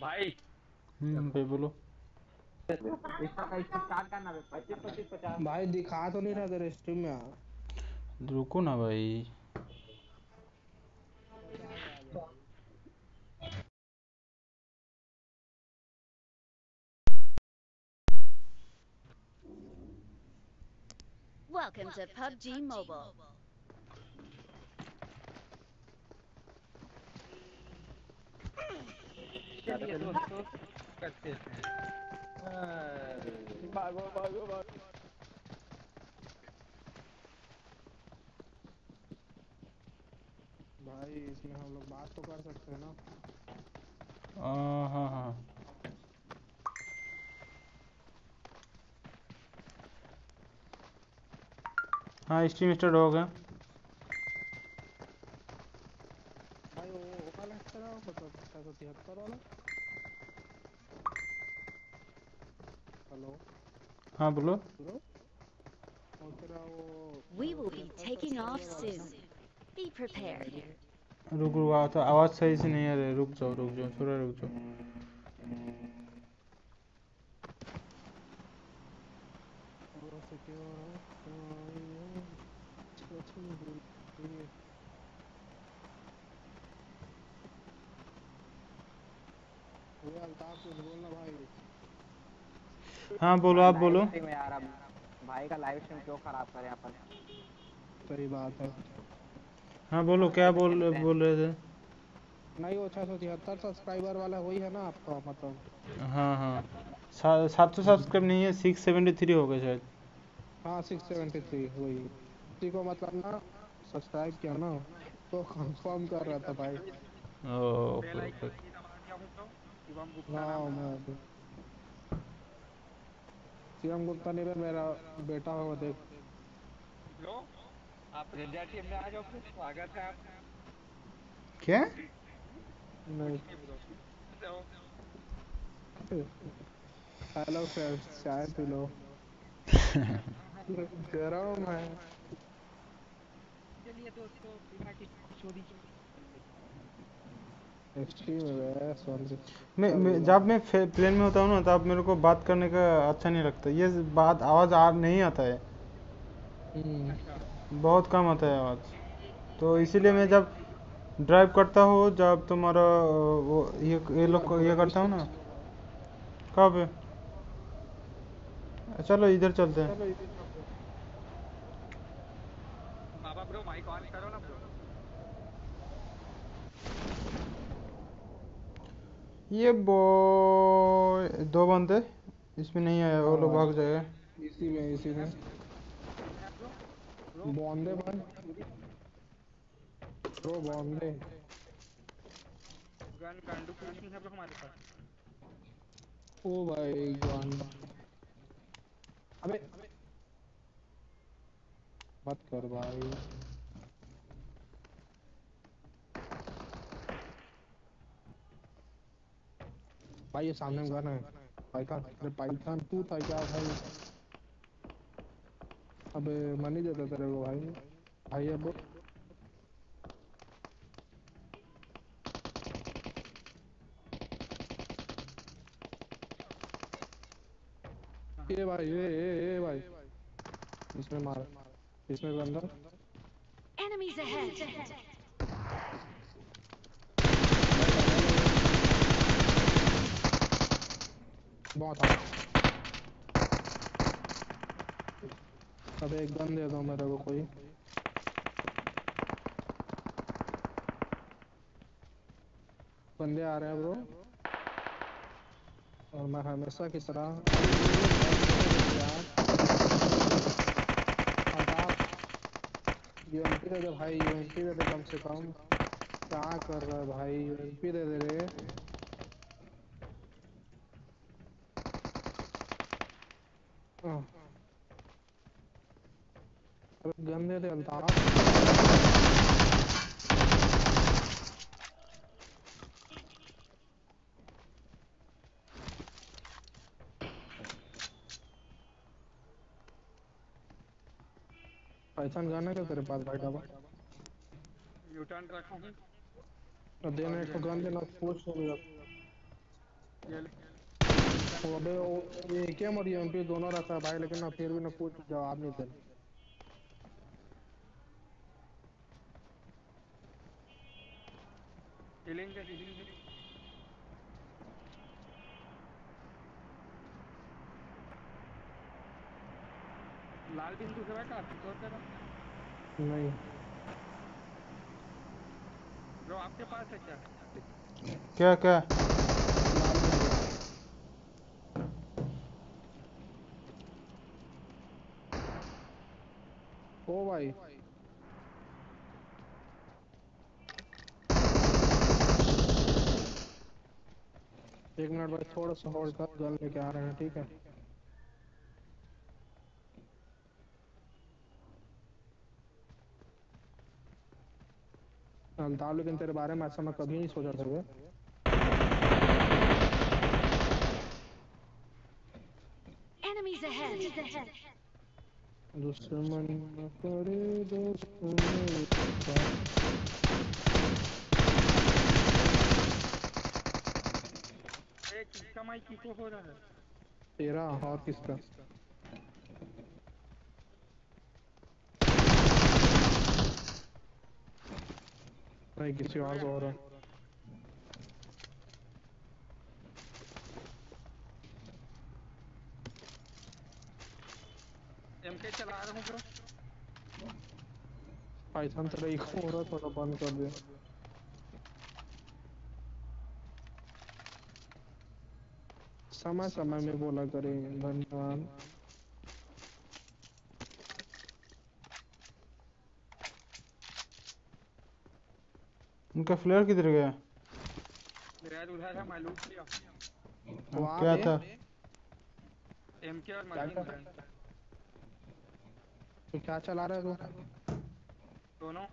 भाई। हम्म भाई बोलो। भाई दिखा तो नहीं रहा तेरे स्ट्रीम में। रुको ना भाई। Welcome to PUBG Mobile. चलिए दोस्तों करते हैं। भागो भागो भागो भाई इसमें हम लोग बात तो कर सकते हैं ना। आ, हाँ हाँ। हाँ स्ट्रीम स्टार्ट हो। गया भाई वो वो वाला तेरा मतलब छः सौ तिहत्तर वाला हेलो। हाँ बोलो। We will be taking off soon. Be prepared. रुक रुक तो आवाज़ सही से नहीं आ रही रुक जाओ रुक जाओ थोड़ा रुक जाओ वो सिक्योर वो अल्ताफ कुछ बोलना भाई हाँ बोलो आप बोलो। यार भाई का लाइव स्ट्रीम क्यों खराब करे अपन? सही बात है। हाँ बोलो क्या बोल बोल रहे थे? नहीं वो छः सौ तिहत्तर सब्सक्राइबर वाला वही है ना आपका मतलब। हाँ हाँ। सात सौ सब्सक्राइब नहीं है सिक्स सेवेंटी थ्री हो गए शायद। हाँ सिक्स सेवेंटी थ्री वही। उसी को मतलब ना सब्सक्राइब किया ना तो कंफर्म कर रहा था भाई। ओके ओके ना नाम। मैं सीएम गुप्ता नहीं बे मेरा बेटा होगा देख। लो आप रेडिया टीम में आ जाओ फिर स्वागत है आपका। क्या? नहीं। हेलो फ्रेंड्स चाय पी लो। कह रहा हूँ मैं। चलिए दोस्तों बिना किसी चोरी है सॉरी मैं, मैं जब मैं प्लेन में होता हूँ ना तब मेरे को बात करने का अच्छा नहीं लगता। ये बात आवाज़ आ नहीं आता है। बहुत कम आता है आवाज़। तो इसीलिए मैं जब ड्राइव करता हूँ जब तुम्हारा वो ये ये लोग को- ये करता हूँ ना। कब चलो इधर चलते हैं बाबा ब्रो माइक ऑन करो ना ब्रो ये बॉय दो बंदे, इसमें नहीं आया, वो लोग भाग जाएगा। इसी में इसी में। बॉम्बे भाई। ब्रो बॉम्बे। गन गांडू नहीं है ब्रो हमारे पास ओ भाई गन अबे। मत कर भाई। भाई, ये सामने में गन है। पाइथन अरे पाइथन तू था क्या भाई? अबे, मन नहीं देता तेरे को भाई। भाई, अब ये भाई ये ये ये भाई। इसमें मार। इसमें बंदा। Enemies ahead. बहुत अब एक गन दे दो मेरे को कोई बंदे आ रहे हैं ब्रो और मैं हमेशा की तरह यूएमपी दे दे भाई यूएमपी दे दे कम से कम क्या कर रहा है भाई यूएमपी दे दे रे दे दे अल्ताफ पैसन गन है क्या तेरे पास भाई डाबा यूटर्न रखा हूँ अब देना एक गन देना पुश हो गया ये वो अबे वो एकेएम और यूएमपी दोनों रहता है भाई लेकिन ना फिर भी ना कुछ जवाब नहीं देते हीलिंग लाल बिंदु से बैठा तो तेरा नहीं। ब्रो आपके पास है क्या? क्या क्या। ओ भाई। एक मिनट भाई थोड़ा सा होल्ड कर गन लेके आ रहे हैं ठीक है अल्ताफ लेकिन तेरे बारे में ऐसा मैं कभी नहीं सोचा था बे। Enemies ahead. दुश्मन करे दोस्त ए किसका हो रहा है? तेरा और किसका नहीं किसी और को हो रहा है। एमके चला रहा हूँ ब्रो पाइथन तेरा इको हो रहा थोड़ा बंद कर दे। समय समय में बोला करें। धन्यवाद। उनका फ्लेयर किधर गया? उधर है लिया। क्या था? एमके और तो क्या चला रहा है दोनों।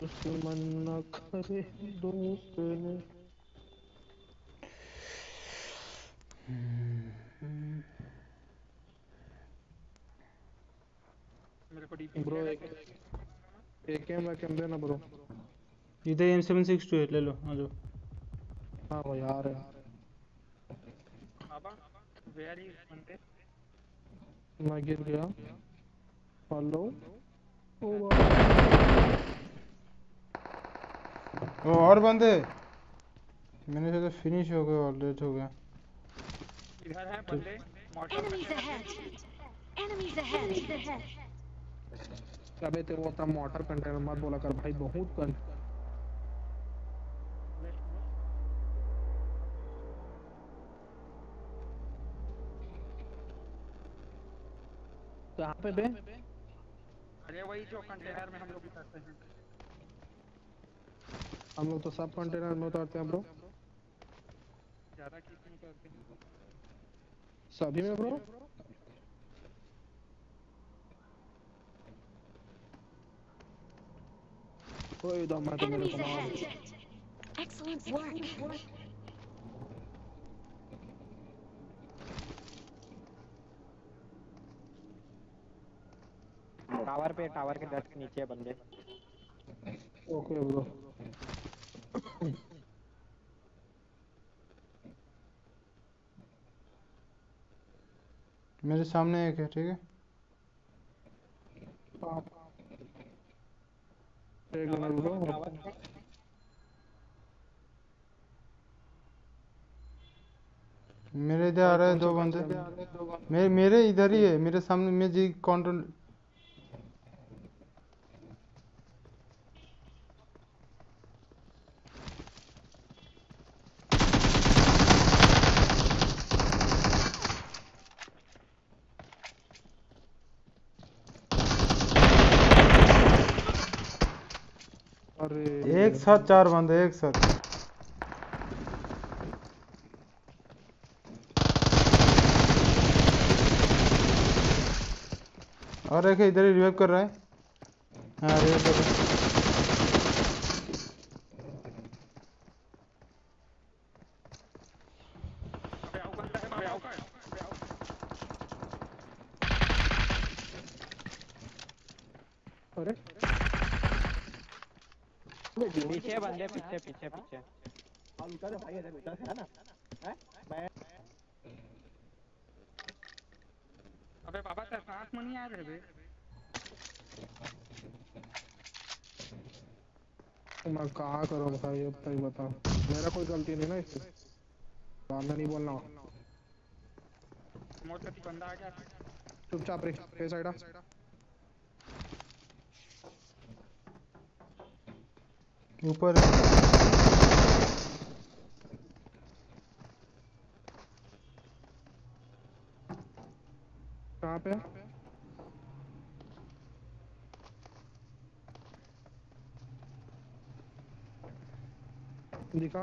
दुश्मन न करे दोस्त ने मेरे को डीपी ब्रो एक एक एम वैकेम देना ब्रो इधर एम सेवन सिक्स टू है ले लो आ जाओ हाँ आ रहे हैं। मैं गिर गया हेलो ओ ओ और बंदे. मैंने सोचा फिनिश हो गया और लेट हो गया. इधर है बंदे motor Enemies ahead. Enemies ahead. अबे तेरे को अपना मोटर कंटेनर मत बोला कर भाई बहुत कन कहाँ पे बे? अरे वही जो कंटेनर में हम लोग उतरते हैं। हम लोग तो सब कंटेनर में उतारते हैं ब्रो ज़्यादा किसमें उतरते हैं? सभी में ब्रो कोई दम मैं तो मेरे को मार ahead. Excellent टावर पे टावर के जस्ट नीचे बंदे। ओके ब्रो मेरे सामने एक है, ठीक है? मेरे इधर आ रहे हैं दो बंदे। मेरे मेरे इधर ही है, मेरे सामने, मैं जी कंट्रोल अरे एक साथ, चार बंदे एक साथ। और एक इधर ही रिवाइव कर रहा है। हाँ रिवाइव कर रहा है अबे आओ बंदा है अबे आओ का अबे आओ अरे पीछे बंदे पीछे पीछे पीछे अबे बाबा तेरा सांस में नहीं आ रहे बे मैं कहाँ करूँ भाई अब तक बता। मेरा कोई गलती नहीं ना इसमें सामने नहीं बोलना। मोटर से बंदा आ गया। चुपचाप रे ए साइड। आ ऊपर कहाँ पे दिखा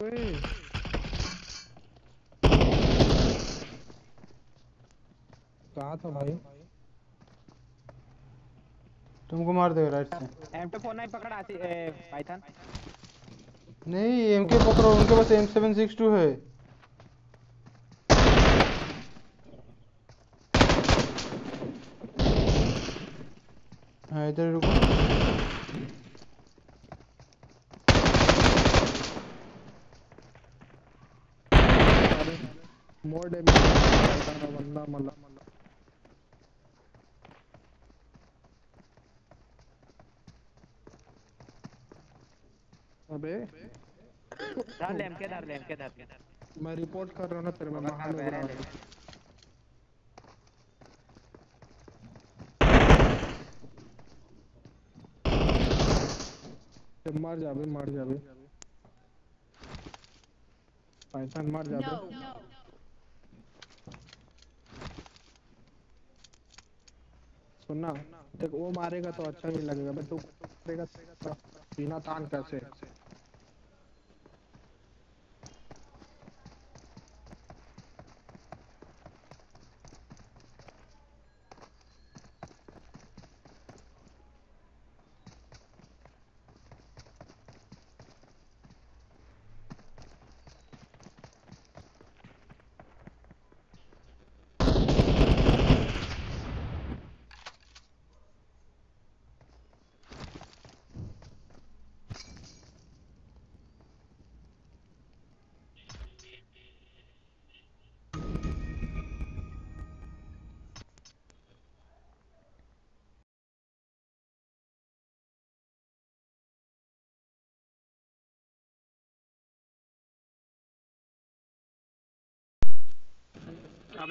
ओए, कहाँ था भाई। तुमको मार देगा राइट से। एम टू फोर नाइन पकड़ आती पाइथन नहीं एम के पकड़ो उनके पास एम सेवन सिक्स टू है। हाँ इधर रुको। मोर डैमेज बंदा मतलब अबे धर ले एमके धर ले एमके धर ले मैं रिपोर्ट कर रहा हूँ ना तेरे में हाँ, महान उग्रवादी। ले। ते मर जाबे मर जाबे पाइथन मर जाबे No. सुनना देख वो मारेगा तो अच्छा नहीं लगेगा बट तू मारेगा तो बिना तान कैसे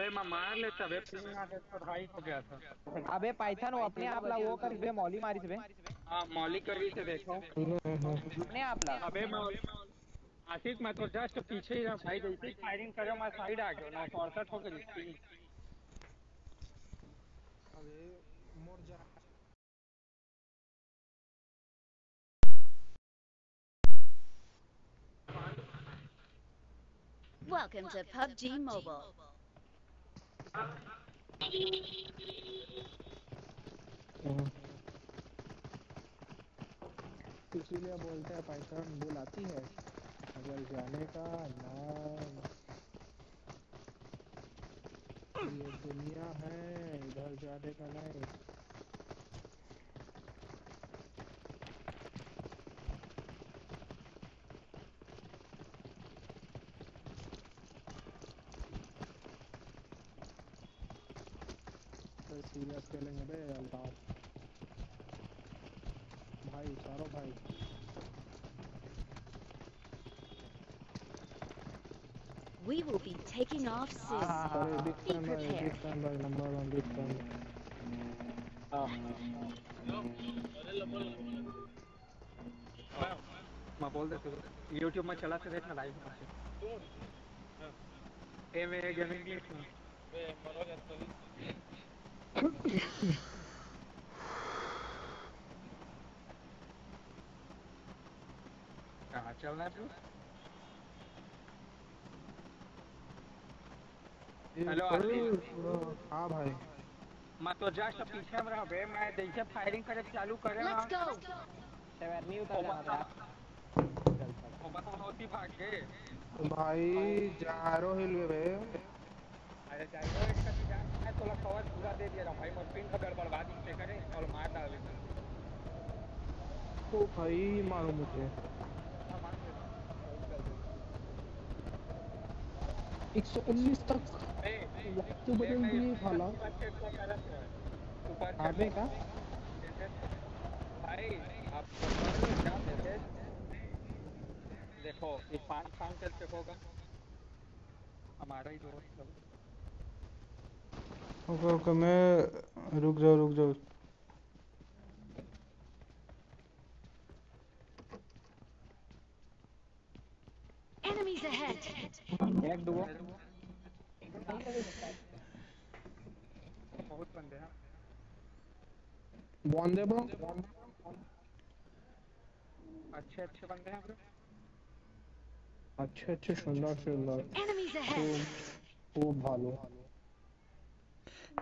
अबे मैं मार लेता अबे तो भाई हो गया था। अबे पाइथन वो अपने आप ला वो कर बे मौली मारी बे। हाँ मौलिक करवी से देखो। अपने आप ला अबे मैं आशीष मैं तो जस्ट पीछे ही रहा भाई जैसे फायरिंग करो मैं साइड आ गया ना शॉर्टकट होकर निकली Welcome to PUBG Mobile. इसीलिए बोलते हैं पाइथन बुलाती है। अगर जाने का नाम ये दुनिया है, इधर जाने का नहीं। सीरियस खेलेंगे बे अल्ताफ भाई चारों भाई We will be taking off soon. अरे बिग Be फ़ैन भाई बिग prepared. फ़ैन भाई नंबर वन बिग फ़ैन मैं बोल देता हूँ यूट्यूब में चला से देखना लाइव ए मेरे गेमिंग की कहाँ चलना है तू? हेलो। हाँ भाई। मैं तो जस्ट पीछे में रहा बे मैं जैसे फायरिंग करे चालू करे Let's go. सेवन नहीं उतर था वो बता होती भाग के। भाई जारो हिल गए बे अरे जा तो कवर पूरा दे दिया भाई। का गड़बड़वा दी से करे और मार डाल तो भाई मारो मुझे। एक सौ उन्नीस तक। वक्त बदल दिए खाला अबे का? भाई आप क्या देते देखो ये पाँच पाँच कैसे होगा? हमारा ही दोस्त है। ओके ओके मैं रुक जाओ रुक जाओ Enemies ahead! एक दो बहुत बंदे हैं बॉन्डे ब्रो अच्छे अच्छे बंदे हैं। अच्छे अच्छे सुंदर सुंदर Enemies ahead! खूब भालो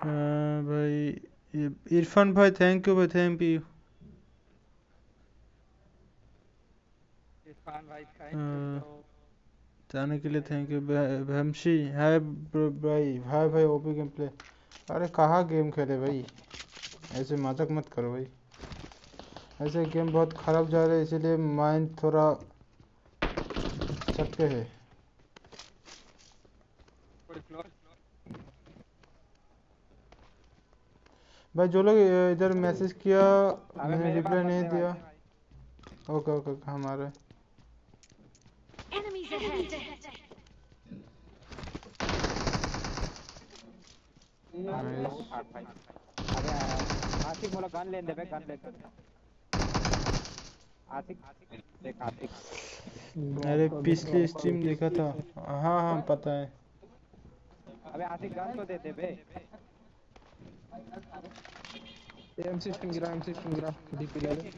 हाँ, भाई इरफान भाई थैंक यू भाई थैंक यू इरफान भाई का हाँ। जाने के लिए थैंक यू भमशी हाय भाई हाय भाई ओपी गेम प्ले अरे कहाँ गेम खेले भाई? ऐसे मज़ाक मत करो भाई। ऐसे गेम बहुत खराब जा रहा है इसीलिए माइंड थोड़ा चटके है थोड़ी क्लोज भाई जो लोग इधर मैसेज किया मैंने रिप्लाई नहीं दिया ओके ओके हमारे आशिक बोला गन ले दे बे गन ले आशिक देख आशिक अरे पिछली स्ट्रीम देखा था। हाँ हाँ पता है। अबे आशिक गन तो दे दे बे। एम सिस्टम गिरा एम सिस्टम गिरा डीपी ले ले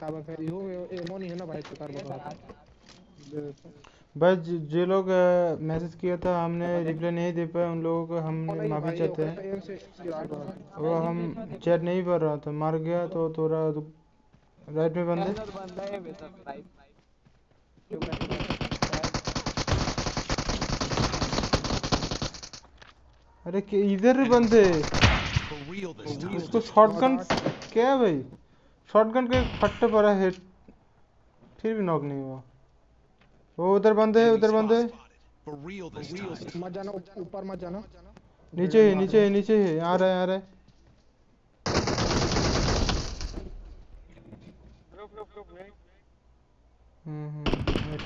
काबा फिर यो एमो नहीं है ना भाई तो कार बता भाई जो लोग मैसेज किया था हमने रिप्लाई नहीं दे पाए उन लोगों को हम माफ़ी चाहते हैं। वो हम चैट नहीं पढ़ रहा था मर गया तो थोड़ा राइट में बंदे। है अरे इधर बंदे। उसको शॉटगन क्या है भाई? शॉटगन के फट्टे पड़ा है फिर भी नॉक नहीं हुआ। वो उधर बंदे है उधर बंदे time. मत जाना ऊपर मत जाना। नीचे है नीचे है नीचे है। आ रहा है आ रहा है। हम्म, हम्म,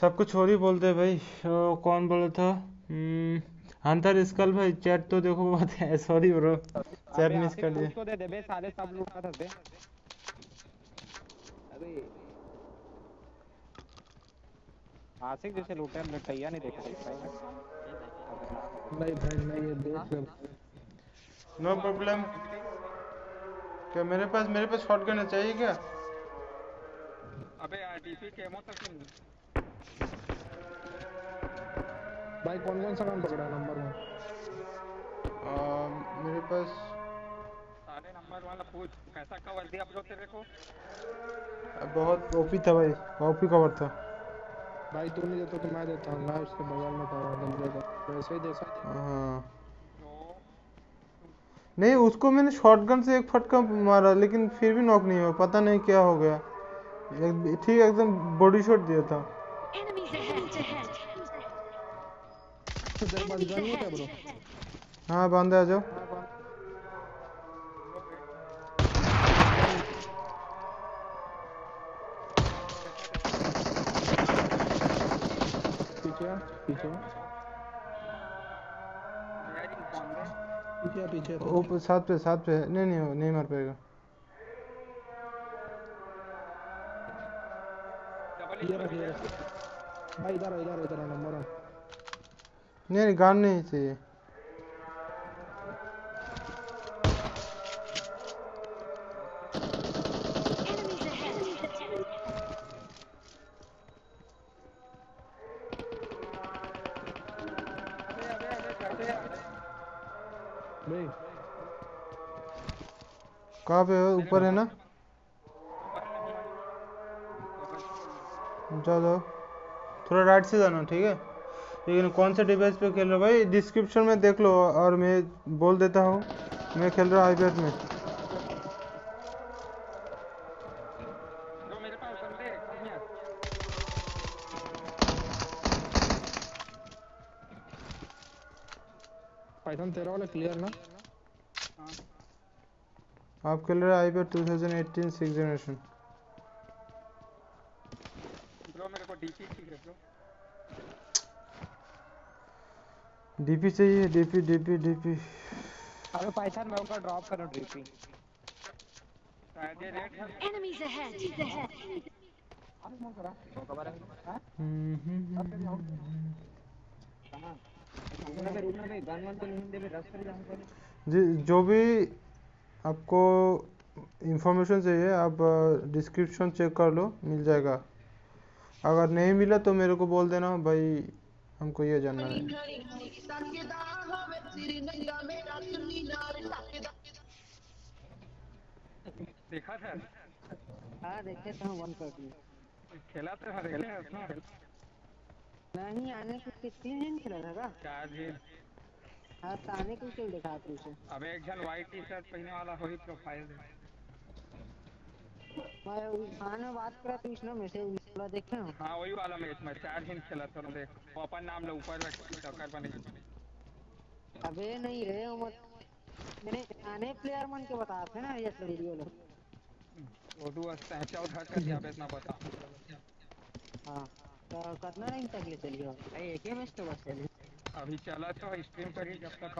सब कुछ और ही बोलते हैं भाई। ओ, कौन बोला था? हम्म, हंटर स्कल भाई चैट तो देखो बहुत है। सॉरी ब्रो चैट मिस कर दिया। तो दे दे बे साले सब लूटा था बे अबे। आशिक जैसे लूटे हम लुटैया नहीं देखा भाई नहीं भाई नहीं ये देख ले नो प्रॉब्लम क्या मेरे पास मेरे पास शॉटगन है चाहिए क्या? अबे यार डीपी केमो तक नहीं। भाई कौन कौन सा काम पकड़ा नंबर वन मेरे पास सारे नंबर वाला पूछ। कैसा कवर दिया ब्रो तेरे को बहुत ओपी था भाई ओपी कवर था। भाई तू नहीं देता तो मैं देता हूँ मैं उसके बगल में था बंदे का वैसे ही दे सकता हाँ। तो नहीं उसको मैंने शॉटगन से एक फटका मारा लेकिन फिर भी नॉक नहीं हुआ। पता नहीं क्या हो गया। ठीक एकदम बॉडी शॉट दिया था। हाँ बांधे आ जाओ। पीछे पीछे बंदे ऊपर साथ पे साथ पे। नहीं नहीं नहीं मार पाएगा। भाई इधर इधर इधर आ, नंबर नहीं गान भाई कहाँ पे ऊपर है ना? जाओ जाओ। थोड़ा राइट से जाना ठीक है? लेकिन कौन से डिवाइस पे खेल रहे हो भाई? डिस्क्रिप्शन में देख लो और मैं बोल देता हूँ। मैं खेल रहा हूँ आईपैड में। हैं. पाइथन तेरा वाला क्लियर ना? आप खेल रहे हो आईपैड 2018 सिक्स जनरेशन डीपी चाहिए डीपी डीपी डीपी। अबे पाइथन मैं उनका ड्रॉप करूँ ड्रीपी शायद ये रेट है। Enemies ahead. खबर है हाँ रूम रूम में गन वन तो नहीं दे रस कर जाऊँगा जी जो भी आपको इंफॉर्मेशन चाहिए आप डिस्क्रिप्शन चेक कर लो मिल जाएगा। अगर नहीं मिला तो मेरे को बोल देना भाई हमको ये जानना है। देखा था? हाँ देखे तो वन कर खेला तो हर खेले उसमें नहीं आने को कितने दिन खेला था का? चार दिन हाँ आने को क्यों दिखा अब एक जन व्हाइट टी शर्ट पहने वाला वही प्रोफ़ाइल है। मैं बात करा तो इसने मैसेज वाला देखे ना हाँ वही वाला मैच में चार दिन खेला था वो अपन नाम ले ऊपर टक्कर बने। अबे नहीं रे मत मैंने आने प्लेयर मन के बता थे ना ये वीडियो वो दो अस्ता है चौथा कर दिया अब इतना बता हाँ तो कितना टाइम तक ले भाई एक ही मैच तो बस चली। अभी चला तो स्ट्रीम करी जब तक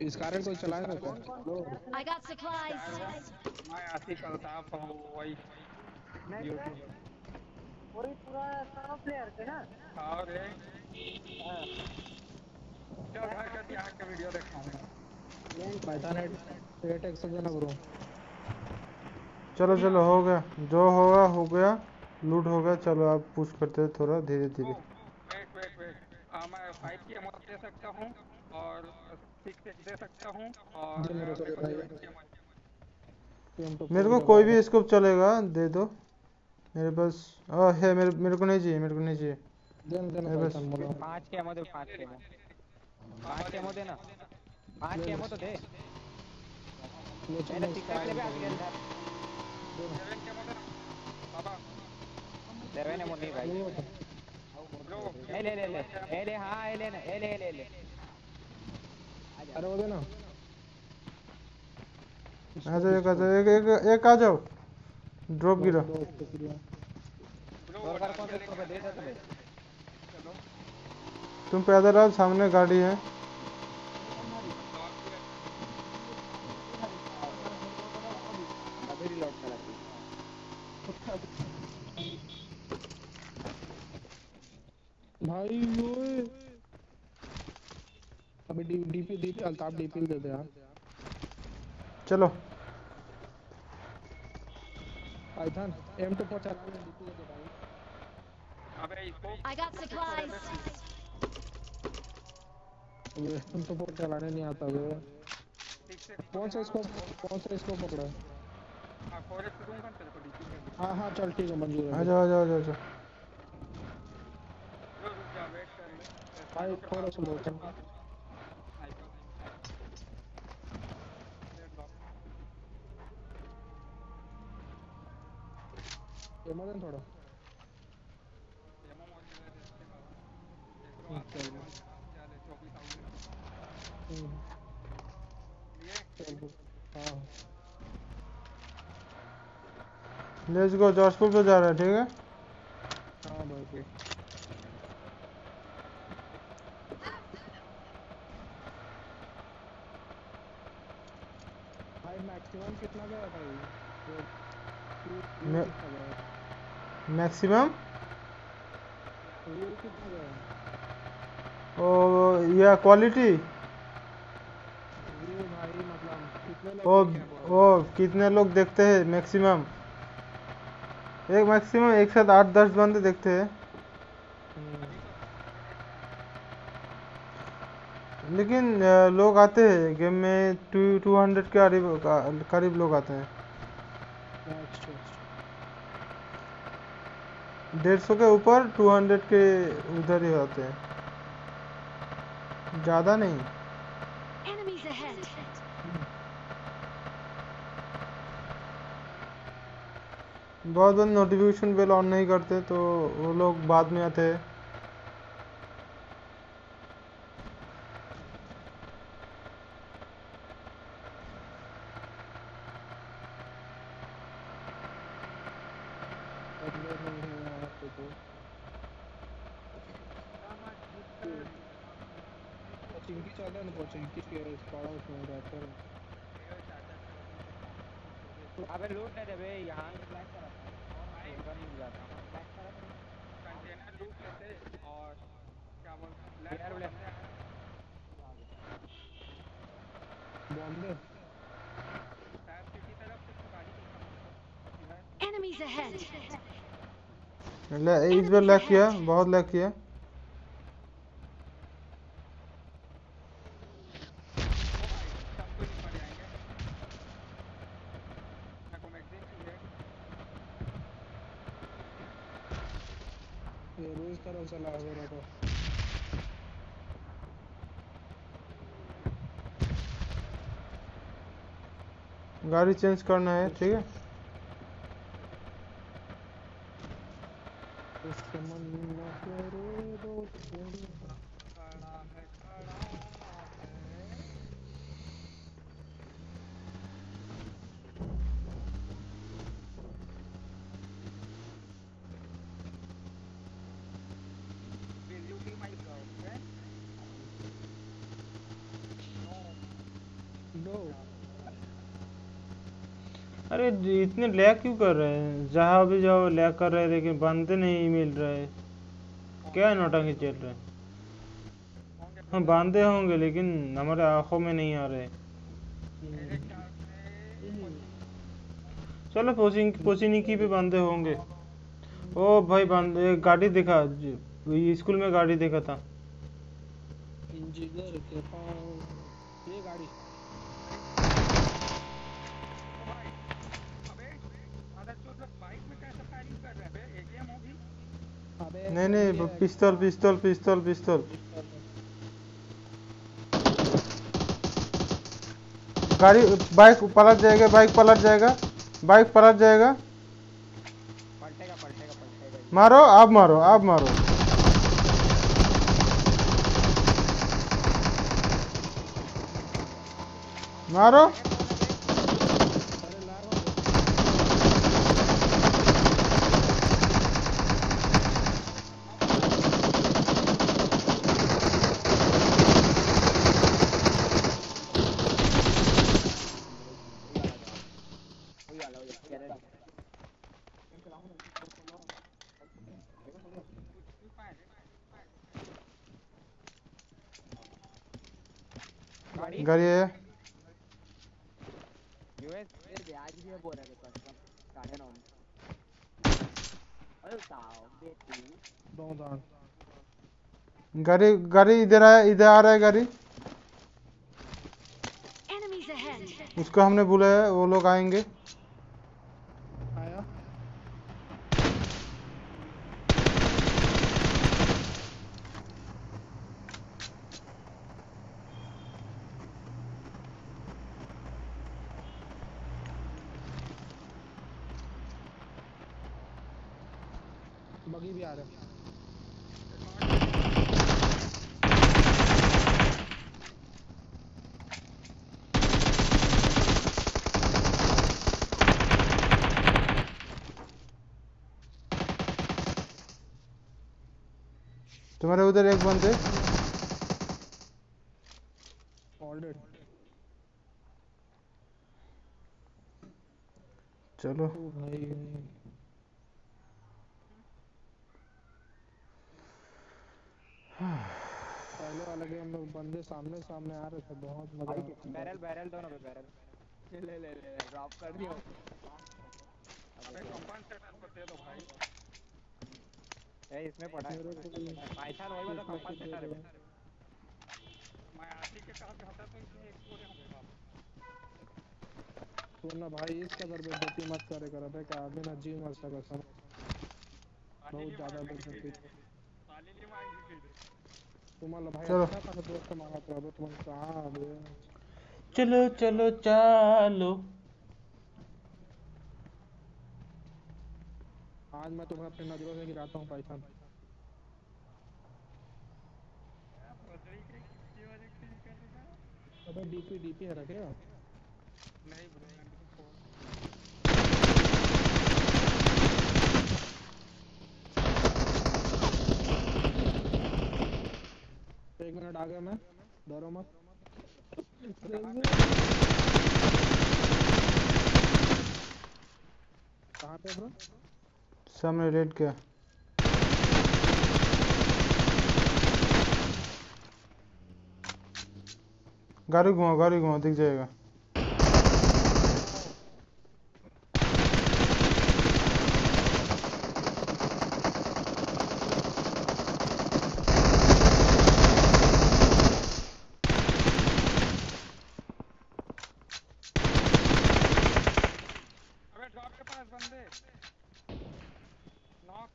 इस कारण कोई चलाएगा क्या I got supplies. मैं आशिक अल्ताफ हूँ वही। यूट्यूब वही पूरा सारा प्लेयर थे ना? और रे चल घर कर दिया के वीडियो दिखाऊँगा पाइथन एट एक्स देना ब्रो चलो चलो हो गया। जो होगा हो गया। लूट हो गया। चलो आप पुश करते थोड़ा धीरे धीरे। वेट वेट वेट आ, मैं फाइव की एमओ दे सकता हूँ और सिक्स एक्स दे सकता हूँ और मेरे को मेरे को दे भाई। 20 MO PM to मेरे को कोई भी स्कोप चलेगा दे दो। मेरे पास आ, है मेरे मेरे को नहीं चाहिए मेरे को नहीं चाहिए। है। पाइथन बोलो पाँच के एमो दे पाँच के एमो पाँच के एमो दे ना। पाँच के एमो तो दे। ले मैंने सिक्का ले भी आ गया। था सेवन के बाबा सेवन एमो नहीं भाई। ले ले ले। ले हाँ ए ले ले ले ले। अरे वो देना आ जाओ एक आ जाओ? एक एक एक आ जाओ। ड्रॉप गिरा। तुम पैदल आओ सामने गाड़ी है अभी रिलोड करा दी भाई ओए अभी D DP DP Altaf DP दे दे यार चलो। पाइथन एम टू चला ले डीपी दे दे भाई अबे इसको I got supplies. अबे एम टू चलाने नहीं आता वे। कौन सा इसको कौन सा इसको पकड़ा? है हाँ फोर एक्स दूँगा तेरे को डीपी हाँ हाँ चल ठीक है मंजूर है। आ जाओ आ जाओ आ जाओ ब्रो रुक जा वेट भाई थोड़ा लेट्स गो जोशपुर पे जा रहा है ठीक हाँ भाई ठीक भाई मैक्सिमम कितना गया भाई वो व्यू- मैं- व्यू कितना गया मैक्सिमम ओ या क्वालिटी ओ? ओ कितने लोग देखते हैं मैक्सिमम एक मैक्सिमम एक साथ आठ दस बंदे देखते हैं। लेकिन लोग आते हैं गेम में टू टू हंड्रेड के करीब लोग आते हैं। डेढ़ सौ के ऊपर टू हंड्रेड के उधर ही होते हैं। ज़्यादा नहीं। बहुत बहुत बार नोटिफिकेशन बेल ऑन नहीं करते तो वो लोग बाद में आते हैं बंदे नहीं है यहाँ पे तो चिंकी चल रहा है ना चिंकी के पड़ा उसमें रहता है अबे दे बे यहाँ ब्लैक करा नहीं जाता कंटेनर लूट लेते और क्या बोलते हैं बॉम्बे। शायद किसी तरफ़ से गाड़ी Enemies ahead. ले इस बार लैक किया बहुत लैक किया सबको नहीं पड़ जाएँगे मेरे को मैगजीन चाहिए ये गाड़ी चेंज करना है ठीक है उसके मन में तेरे दो तेरे खड़ा है खड़ा है Will you be my girlfriend? No अरे ज- इतने लैग क्यों कर रहे हैं? जहाँ भी जाओ लैग कर रहे हैं, लेकिन बंदे नहीं मिल रहे क्या नौटंकी चल रहे हैं? हाँ बांधे होंगे, लेकिन हमारे आँखों में नहीं आ रहे। चलो पोचिंग पोचिनिकी पे बांधे होंगे। ओ भाई बांधे गाड़ी देखा स्कूल में गाड़ी देखा था। इंजीनियर के ये गाड़ी ओ भाई अबे अगर जो लोग बाइक में कैसे फायरिंग कर रहे हैं बे एटीएम होगी अबे नहीं नहीं पिस्तौल पिस्तौल पिस्तौल पिस्तौल। गाड़ी बाइक पलट जाएगा बाइक पलट जाएगा बाइक पलट जाएगा। पलटेगा पलटेगा पलटेगा मारो आप मारो आप मारो। मारो अरे ला रहा हूँ वही वाला वही वाला, गैरेज। गाड़ी गाड़ी है यूएस फिर भी आज भी है बोल रहे थे साढ़े नौ में अरे साहब बेटी दो दान गाड़ी गाड़ी इधर आया इधर आ रहा है गाड़ी उसको हमने बुलाया वो लोग आएँगे आया बगी भी आ रहा है तुम्हारे उधर एक बंदे। चलो। भाई पहले वाले गेम में बंदे सामने सामने आ रहे थे बहुत मज़ा बैरल बैरल दोनों पे बैरल। ले ले ले ड्रॉप कर दियो। अबे कंपनसेटर को दे दो भाई। ए इसमें पड़ा है। पाइथन वही वाला कंपनसेटर है। मैं आशी के कहा चाहता तो इसमें एक पूरे होंगे। बाप वरना भाई इस कदर बेइज्जती मत करे कर बे का ना जी सका बहुत ज़्यादा मांगी फिर तुम्हाला भाई चलो। दोस्त कहाँ चलो चलो चालो। आज मैं तुम्हें अपनी नज़रों से गिराता हूँ देगा अबे डीपी डीपी है रखे फ़ोन एक मिनट आ गया मैं। डरो मत। कहाँ पे ब्रो? सामने रेड क्या? गाड़ी घुमाओ गाड़ी घुमाओ दिख जाएगा अबे ड्रॉप के पास बंदे नॉक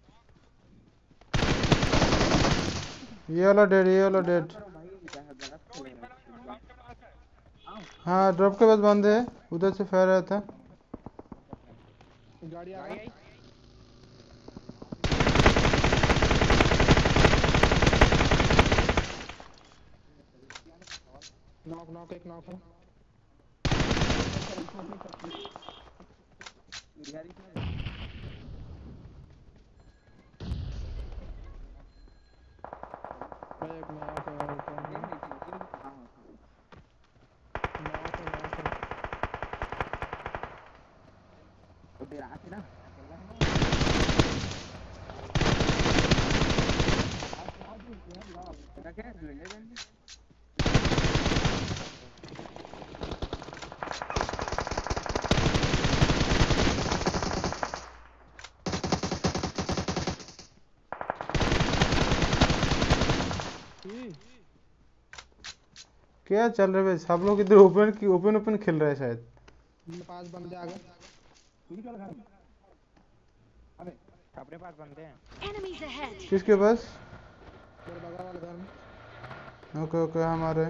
ये वाला डेड ये डेड है ड्रॉप के बाद बंदे है। उधर से फायर रहा था। गाड़ी आ गई नॉक नॉक एक नॉक है बिहारी में भाई एक नया है उसी में कहाँ हो नॉक है नॉक है तो देर आके ना अकेला है ना क्या चल रहा है भाई? सब लोग इधर ओपन की ओपन ओपन खेल रहे हैं शायद। मेरे पास बंदे आ गए। अपने पास बंदे हैं। एनिमीज अहेड किसके पास? मेरे बगल वाले घर में। ओके ओके हमारे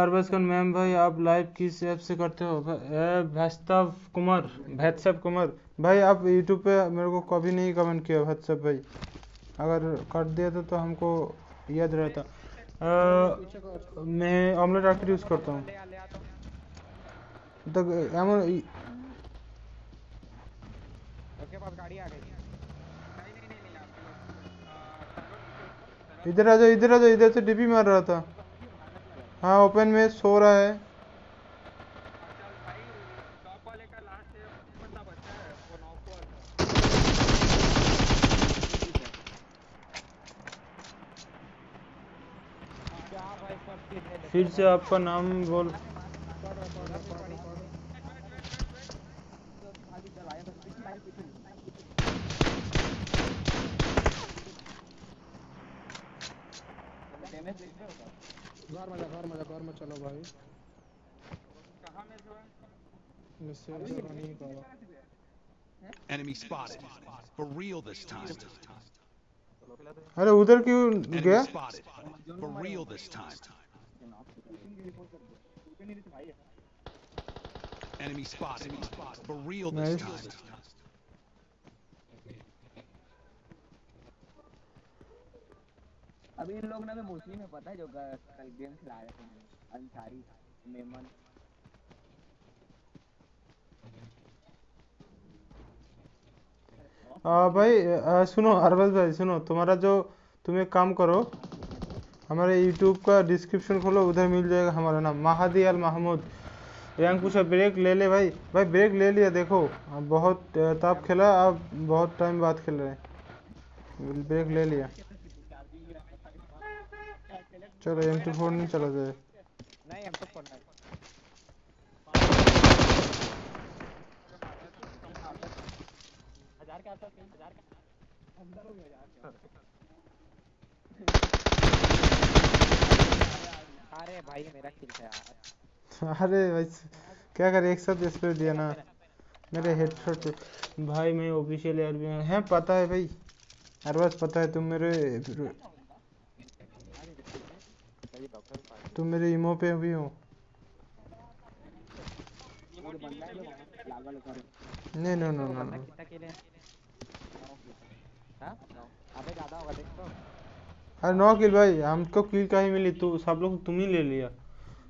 हेलो अरबसकन मैम भाई आप लाइव किस ऐप से करते हो? भैस्तव कुमार भैत्सव कुमार भाई आप यूट्यूब पे मेरे को कभी नहीं कमेंट किया भैत्सव भाई। अगर कर दिया था तो हमको याद रहता। मैं ऑमलेट आर्किड यूज़ करता हूँ। तो ऊपर, इधर आ जाओ इधर आ जाओ इधर से डीपी मार रहा था। हाँ ओपन में सो रहा है। फिर से आपका नाम बोल घर में जा घर में चलो भाई कहाँ में जो है मिससे नहीं करो Enemy spotted. For real this time. अरे उधर क्यों गया. For real this time. Enemy spotted. For real this time. अभी इन लोग ना मैं मुस्लिम में पता है जो कल गेम खिला रहे थे अंसारी मेमन आ, भाई आ, सुनो अरबज भाई सुनो तुम्हारा जो तुम एक काम करो हमारे यूट्यूब का डिस्क्रिप्शन खोलो उधर मिल जाएगा हमारा नाम महादी अल महमूद। रैंक पूछा ब्रेक ले ले भाई। भाई ब्रेक ले लिया देखो बहुत तब खेला अब बहुत टाइम बाद खेल रहे हैं। ब्रेक ले लिया। चलो एम टू फोर नहीं चला जाए। नहीं है हज़ार के आसपास कहीं हज़ार के अंदर हो गया यार अरे भाई, मेरा किल था यार। अरे भाई, क्या कर, एक साथ स्प्रे दिया ना। मेरे हेडशॉट भाई, मैं ऑफिशियल एयर भी है। पता है भाई। अरबाज पता है तुम मेरे तुम मेरे इमो पे भी हो। है नहीं नो नो नो नो है हाँ तो अरे नो किल भाई हमको किल कहीं मिली, तू, सब लोग तुम ही ले लिया।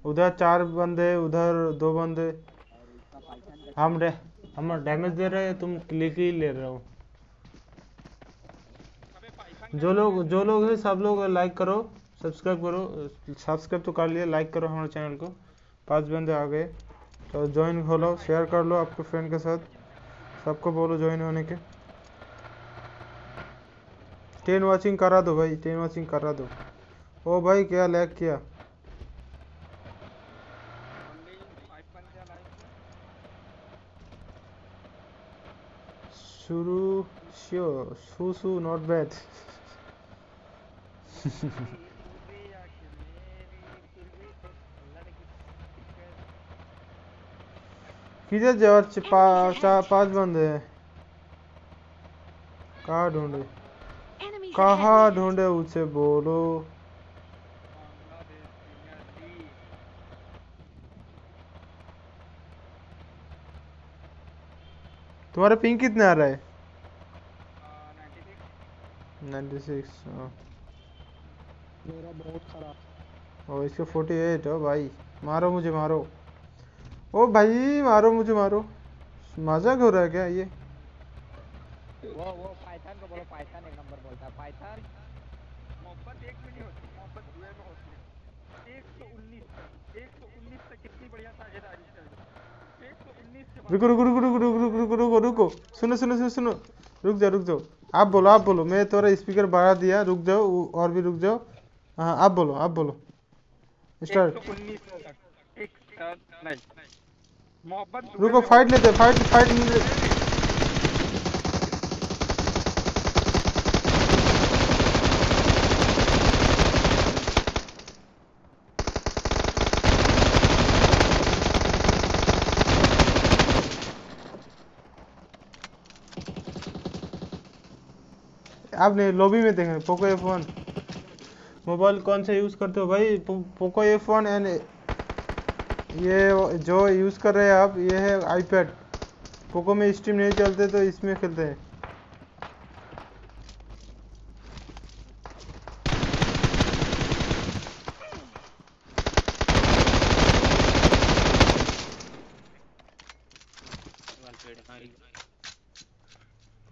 उधर चार बंदे, उधर दो बंदे। हम डे, हम डैमेज दे रहे हैं, तुम क्लिक ही ले रहे हो। जो लोग जो लोग हैं, सब लोग लाइक करो। सब्सक्राइब करो सब्सक्राइब तो कर लिया लाइक करो हमारे चैनल को। पाँच बंदे आ गए। तो ज्वाइन हो लो शेयर कर लो आपके फ्रेंड के साथ। सबको बोलो ज्वाइन होने के। टेन वाचिंग करा दो भाई टेन वाचिंग करा दो। ओ भाई, क्या लैग किया? शुरू श्योर सुसु नॉट बैड किधर जा च- चार पाँच बंदे हैं कहाँ ढूंढे कहाँ ढूंढे उसे बोलो तुम्हारा पिंक कितने आ रहा है नाइन्टी सिक्स मेरा बहुत खराब और इसका फोर्टी एट हो भाई मारो मुझे मारो ओ भाई मारो मुझे मारो। मज़ाक हो रहा है क्या ये? वो वो पाइथन को बोलो पाइथन एक नंबर बोलता है। पाइथन मोहब्बत एक में नहीं होती। मोहब्बत दुए में होती है। एक सौ उन्नीस एक सौ उन्नीस तक कितनी बढ़िया साझेदारी चल एक सौ उन्नीस रुको रुको रुको रुको रुको रुको रुको रुको रुको। सुनो सुनो सुनो सुनो। रुक जाओ रुक जाओ। आप बोलो आप बोलो। मैं थोड़ा स्पीकर बढ़ा दिया। रुक जाओ और भी रुक जाओ। हाँ आप बोलो आप बोलो। स्टार्ट। मोहब्बत रुको फाइट लेते फाइट फाइट आपने लॉबी में देखें पोको एफ़ वन मोबाइल कौन सा यूज़ करते हो भाई? पो, पोको एफ़ वन एंड ये जो यूज़ कर रहे हैं आप, ये है आईपैड पोको में स्ट्रीम नहीं चलते तो इसमें खेलते हैं.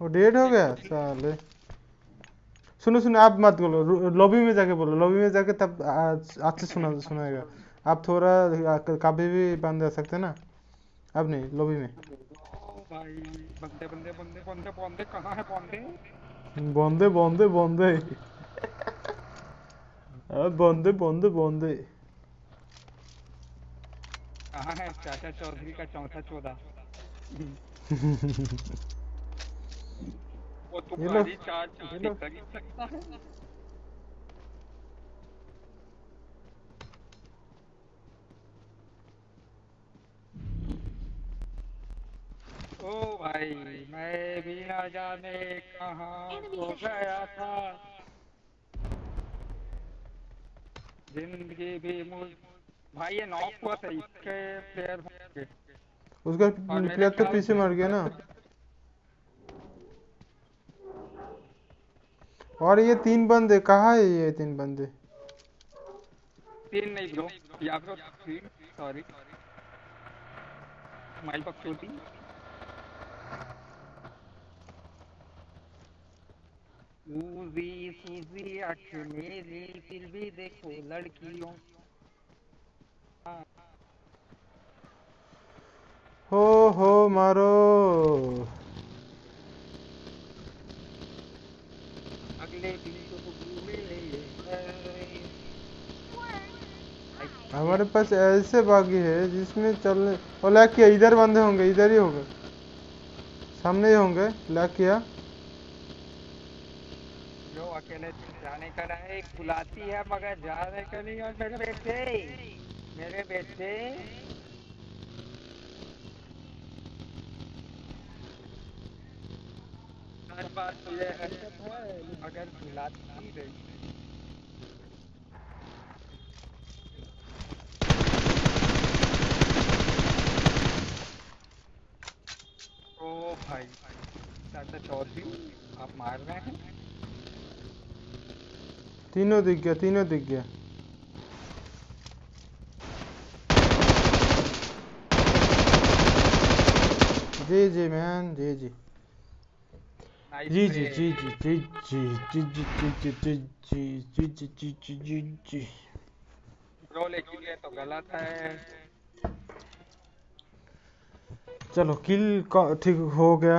वो डेड हो गया? साले. सुनो सुनो, आप मत बोलो. लॉबी में जाके बोलो. लॉबी में जाके तब अच्छे सुना, सुनाएगा. आप थोड़ा कभी भी बंद कर सकते ना? अब नहीं लॉबी में। भाई बंदे बंदे बंदे बंदे बंदे कहाँ है बंदे? बंदे बंदे बंदे। अब बंदे बंदे बंदे। कहाँ है? चाचा चौधरी का चौथा चौदह वो तुम्हारी चार। सकता है। ओ भाई मैं भी ना जाने कहाँ ahead. गया था। ज़िंदगी भी मुझ भाई ये नॉक हुआ था इसके प्लेयर होंगे उसका प्लेयर तो पीछे मर गया ना। और ये तीन बंदे कहाँ है ये तीन बंदे? तीन नहीं ब्रो। या ब्रो थ्री सॉरी माइल बकचोदी सूजी सूजी आँख मेरी फिर भी देखो लड़कियों। हो हो मारो। अगले दिन तो हमारे पास ऐसे बागी है जिसमें चलने और लैक किया इधर बंदे होंगे इधर ही होंगे। सामने ही होंगे लैक अकेले जाने का नहीं बुलाती है, मगर जाने का नहीं। और मेरे बेटे मेरे बेटे। हर बार तुझे है, मगर बुलाती ही नहीं ओ भाई चौधरी, आप मार रहे हैं? तीनों दिख गया तीनों दिख गया जी जी मैन जी जी जी जी। जी जी जी जी जी जी जी जी जी जी जी जी जी जी तो गलत है चलो किल ठीक हो गया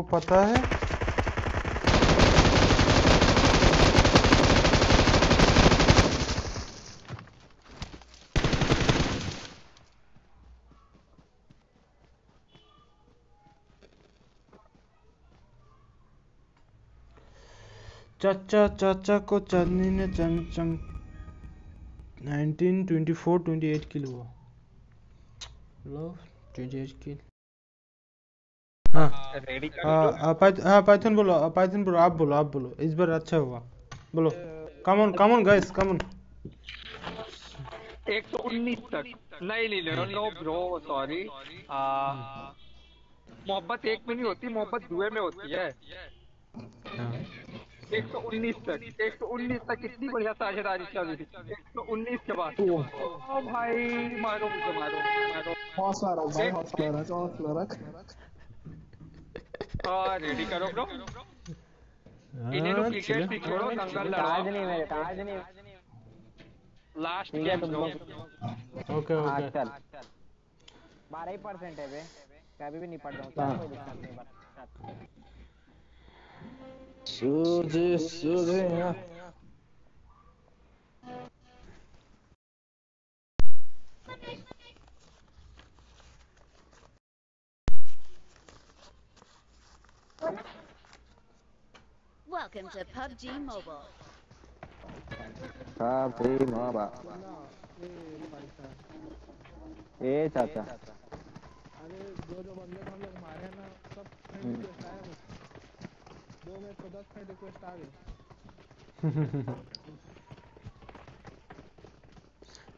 आपको पता है। चाचा चाचा को चांदनी ने चम चम 19 24 28 किल हुआ। लो 28 किल। हाँ। हाँ हाँ, हाँ पाइथन बोलो पाइथन बोलो आप बोलो आप बोलो इस बार अच्छा हुआ। बोलो come on come on guys come on एक सौ उन्नीस तक। नहीं नहीं नो नो ब्रो सॉरी मोहब्बत एक में नहीं होती मोहब्बत दुए में होती है। एक सौ उन्नीस तक एक सौ उन्नीस तक कितनी बढ़िया साझेदारी चल रही थी एक सौ उन्नीस के बाद। ओ भाई मारो मुझे मारो मारो। हौसला रख भाई हौसला रख हौसला रख। हाँ रेडी करो ब्रो। इन्हें लोग क्रिकेट चलो। सीख लो दंगल चार्ज लड़ाओ नहीं मेरे आज नहीं लास्ट गेम ब्रो ओके हाँ ओके चल। बारह ही परसेंट है बे। कभी भी नहीं पढ़ रहा हूँ कोई दिक्कत नहीं बस। सूझे to PUBG Mobile. सब फ्री माँ बाप ए चाचा। अरे जो जो बंदे को हम लोग मारे हैं ना सब फ्रेंड रिक्वेस्ट आए मुझे दो में तो दस फ्रेंड रिक्वेस्ट आ गए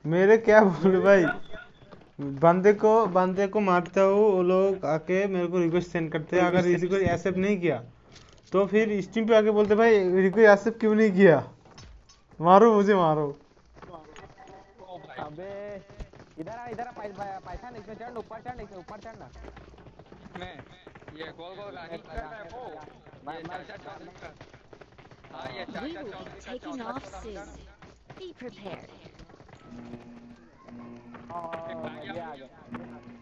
मेरे क्या बोले भाई? बंदे को बंदे को मारता हूँ वो लोग आके मेरे को रिक्वेस्ट सेंड करते हैं। अगर किसी को एक्सेप्ट नहीं किया तो फिर स्ट्रीम पे आके बोलते भाई रिक्वेस्ट एक्सेप्ट क्यों नहीं किया? मारो मुझे मारो। अबे इधर आ इधर आ पाइ- पाइ- पैसा नीचे चढ़ ऊपर चढ़ नीचे ऊपर चढ़ ना। मैं ये गोल गोल गाड़ी कर रहा है वो। मैं- ये मैं- चाचा चौधरी का। हाँ ये चाचा चौधरी का soon. Be prepared. और ये आ गया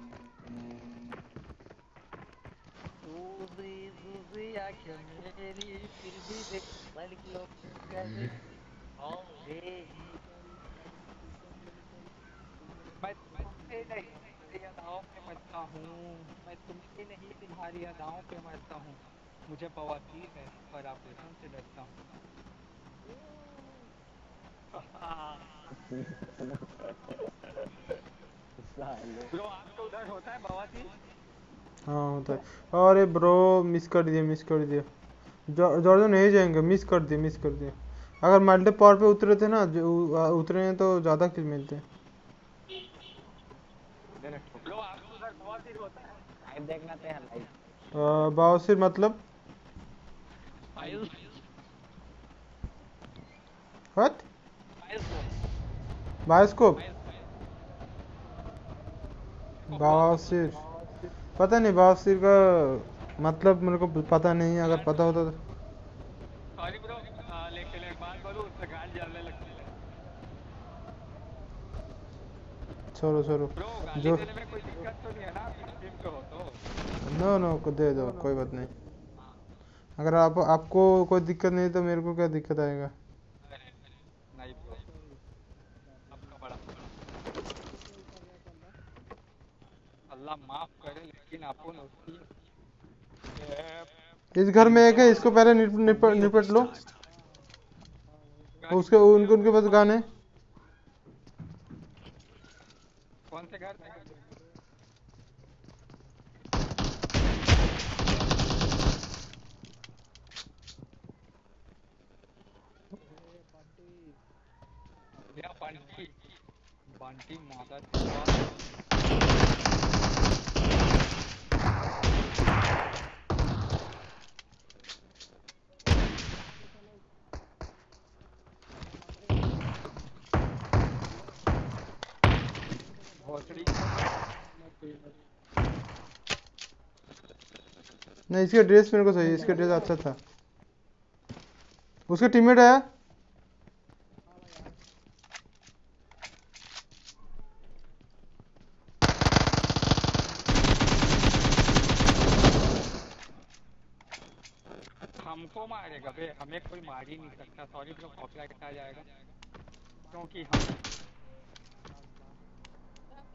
सूजी सूजी आँखें मेरी फिर भी देख को कैसे होंगे मैं तुमसे नहीं तुम्हारी अदाओं पे मरता हूँ। मैं तुमसे नहीं तुम्हारी अदाओं पे मरता हूँ। मुझे बवासीर है पर ऑपरेशन से डरता हूँ। ब्रो आपको उधर होता है बवासीर हाँ होता है। अरे ब्रो मिस कर दिया मिस कर दिया जॉर्डन नहीं जाएँगे मिस कर दिया मिस कर दिया अगर मल्टी पावर पे उतरे थे ना उतरे हैं तो ज़्यादा किल मिलते। हैं बवासीर मतलब? फाइल्स व्हाट बायोस्कोप बावसिर पता नहीं बावसिर का मतलब मेरे को पता नहीं है अगर पता होता तो। सॉरी ब्रो लेकिन एक बात बोलूँ उससे गाल जलने लगती है। छोड़ो छोड़ो। जो देने में कोई दिक्कत तो नहीं है ना पे हो तो? नो नो को दे दो कोई बात नहीं। अगर आप आपको कोई दिक्कत नहीं तो मेरे को क्या दिक्कत आएगा? अल्लाह माफ़ करे इस घर में एक है इसको पहले निप, निप, निपट लो। उसके उनके उनके पास गन। है कौन से घर? बंटी माता नहीं, इसका ड्रेस मेरे को चाहिए, इसका ड्रेस अच्छा था। उसका टीममेट है हमको मारेगा, बे, हमें कोई मार ही नहीं सकता सॉरी ब्रो कॉपीराइट आ जाएगा। क्योंकि हम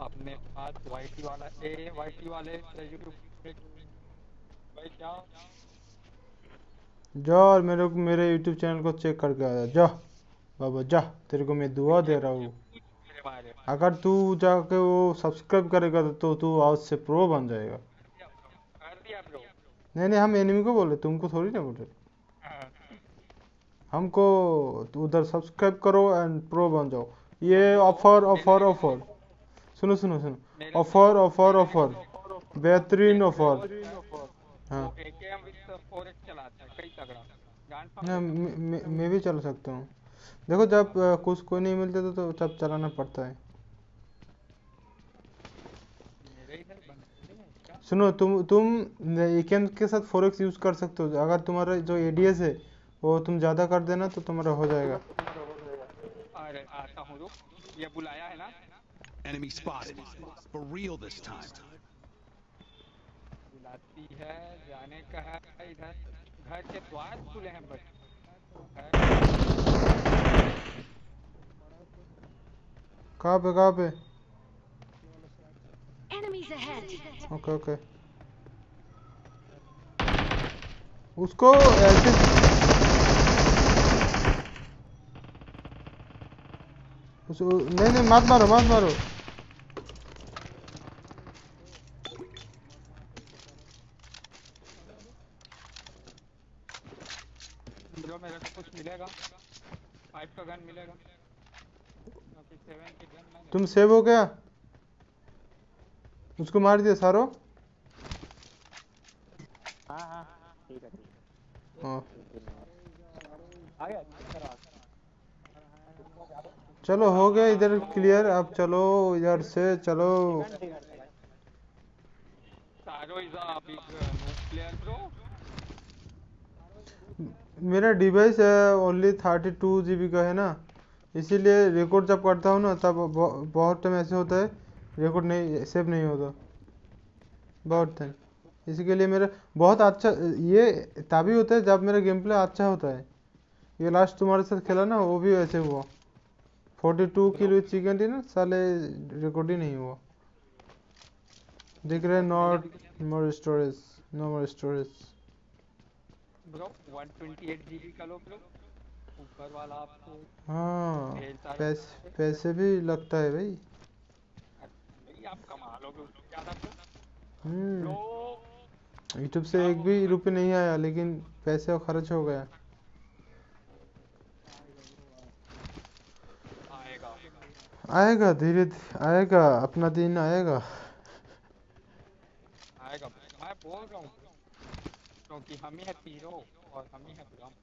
अपने पास वाईटी वाला ए वाईटी वाले यूट्यूब भाई क्या जा और मेरे को मेरे यूट्यूब चैनल को चेक करके आ जा। जा बाबा जा। तेरे को मैं दुआ दे रहा हूँ। अगर तू जाके वो सब्सक्राइब करेगा तो, तो तू आज से प्रो बन जाएगा। नहीं नहीं हम एनिमी को बोले तुमको थोड़ी ना बोले हमको उधर सब्सक्राइब करो एंड प्रो बन जाओ। ये ऑफ़र ऑफ़र ऑफ़र सुनो सुनो सुनो। ऑफ़र ऑफ़र ऑफ़र बेहतरीन ऑफ़र हाँ। वो एकेएम विद 4x चलाता है कई तगड़ा। जान ना मैं भी चला सकता हूँ। देखो जब कुछ कोई नहीं मिलते तो, तो तब चलाना पड़ता है। सुनो तुम तुम एकेएम के साथ फोरेक्स यूज़ कर सकते हो। अगर तुम्हारा जो एडीएस है वो तुम ज़्यादा कर देना तो तुम्हारा हो जाएगा। अरे आता हूँ ये बुलाया है ना? Enemy spotted. For real this time. बुलाती है जाने का है इधर घर के द्वार खुले हैं बस कहाँ पे कहाँ पे Enemies ahead. ओके ओके उसको ऐसे उस, नहीं नहीं मत मारो मत मारो जो मेरे को कुछ मिलेगा फाइव का गन मिलेगा क्योंकि सेवन की गन मैंने तुम सेव हो गया। उसको मार दिया सारो। हाँ हाँ ठीक है हाँ। है। चलो हो गया इधर क्लियर अब चलो इधर से चलो। मेरा device only thirty two G B का है ना। इसीलिए रिकॉर्ड जब करता हूँ ना, तब बहुत टाइम ऐसे होता है रिकॉर्ड नहीं सेव नहीं होता। बहुत टाइम इसी के लिए मेरा बहुत अच्छा ये तभी होता है जब मेरा गेम प्ले अच्छा होता है। ये लास्ट तुम्हारे साथ खेला ना, वो भी ऐसे हुआ। Forty two kilo chicken dinner साले रिकॉर्ड ही नहीं हुआ। दिख रहा not more storage no more storage bro 128 GB का लो ब्रो। ऊपर वाला आपको हाँ पैसे पैसे भी लगता है भाई। भाई आप कमा लोगे उससे ज़्यादा हम्म। यूट्यूब से एक भी रुपये नहीं आया लेकिन पैसे खर्च हो गया। आएगा। धीरे आएगा अपना दिन आएगा। आएगा। मैं बोल रहा हूँ क्योंकि हम ही है हीरो और हम ही है विलन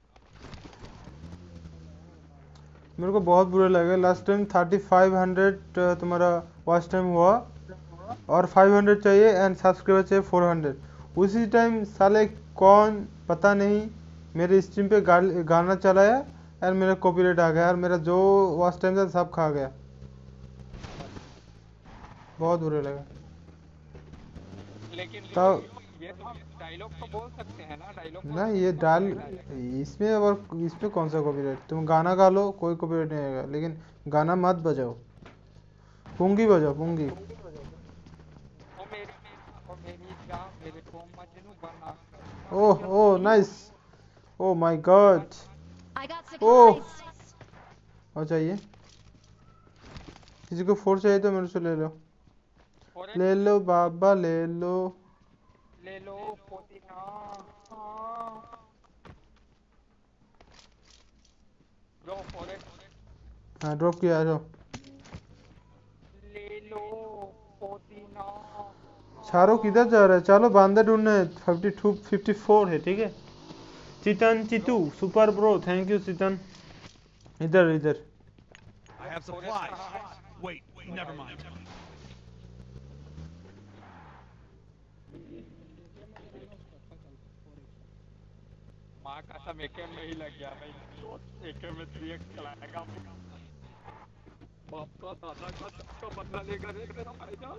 मेरे को बहुत बुरा लगा। Last time thirty five hundred तुम्हारा वॉच टाइम हुआ। और फाइव हंड्रेड चाहिए एंड सब्सक्राइबर चाहिए फोर हंड्रेड उसी टाइम साले कौन पता नहीं मेरे स्ट्रीम पे गाना चलाया एंड मेरा कॉपीराइट आ गया। और मेरा जो वॉच टाइम था सब खा गया। बहुत बुरा लगा। लेकिन तो- ये तो डायलॉग तो बोल सकते हैं ना डायलॉग ना ये डाल इसमें और इसमें कौन सा कॉपीराइट तुम गाना गा लो कोई कॉपीराइट नहीं आएगा लेकिन गाना मत बजाओ। पुंगी बजाओ पुंगी। Oh oh nice oh my god supplies. और चाहिए किसी को फोर्स चाहिए तो मेरे से ले लो। ले लो बाबा ले लो। ले लो पुदीना। हाँ। फॉरेस्ट हाँ ड्रॉप किया आ जाओ ले लो पुदीना। चारों किधर जा रहा है? चलो बांदा ढूंढना। है फिफ्टी टू फिफ्टी फोर है ठीक है? Chitan Chitu super bro thank you Chitan. इधर इधर। I have supplies. Wait, never mind. माँ का सब में ही लग गया भाई। एके में थ्री एक्स चलाएगा बाप का दादा का सबका बदला लेगा रे मेरा भाईजान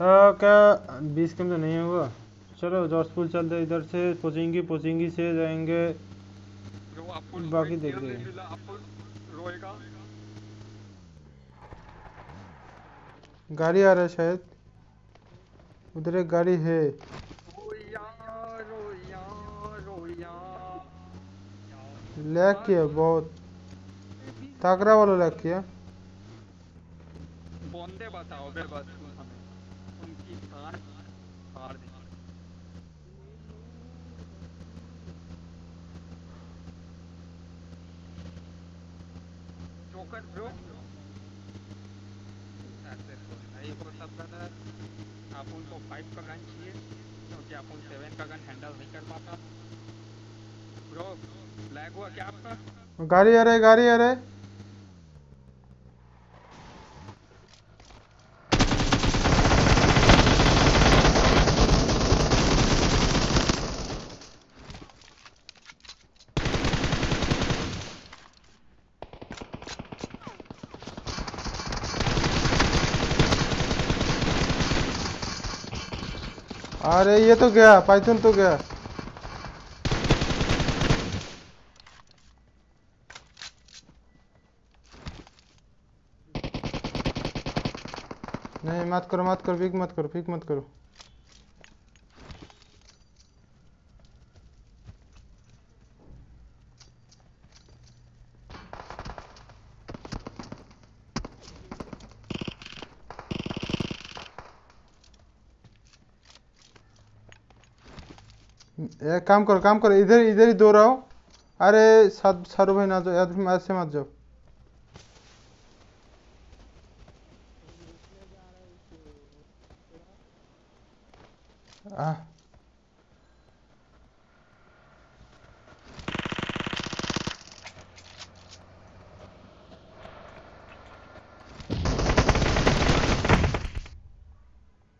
आ, क्या बीस कम तो नहीं होगा? चलो जॉर्जपुर चलते इधर से पोचिंगी पोचिंगी से जाएँगे। बाकी देख एक लेंगे। गाड़ी आ रहा है शायद। उधर एक गाड़ी है। लैग किया बहुत। ताकरा वाला लैग किया बंदे बताओ बे बस हमें। उनकी कार कार दी। जोकर ब्रो ऐसे तो नहीं हो सकता था फाइव का गन चाहिए, क्योंकि अपन सेवन का गन हैंडल नहीं कर पाता। ब्रो लैग हुआ क्या आपका? गाड़ी आ रहा है, गाड़ी आ रहा है। अरे ये तो गया, पाइथन तो गया नहीं मत करो मत करो पिक मत करो पिक मत करो। एक काम करो काम करो, इधर इधर ही दो रहो। अरे सारू भाई ना जाओ ऐसे मत जाओ। आह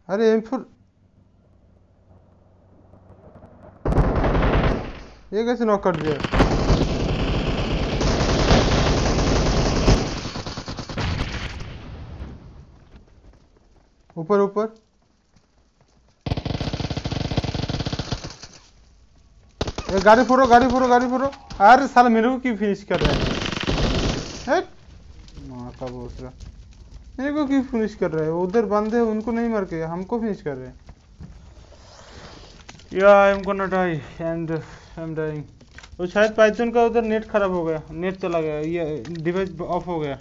अरे एम ये कैसे नॉक कर दिया? ऊपर ऊपर। गाड़ी फोड़ो गाड़ी फोड़ो गाड़ी फोड़ो। अरे साला मेरे को क्यों फिनिश कर रहा है? माँ का भोसड़ा मेरे को क्यों फिनिश कर रहा है? उधर बंदे हैं, उनको नहीं मार के हमको फिनिश कर रहे हैं। या I am gonna die and I am dying तो शायद पाइथन का उधर नेट खराब हो गया। नेट चला गया ये डिवाइस ऑफ़ हो गया।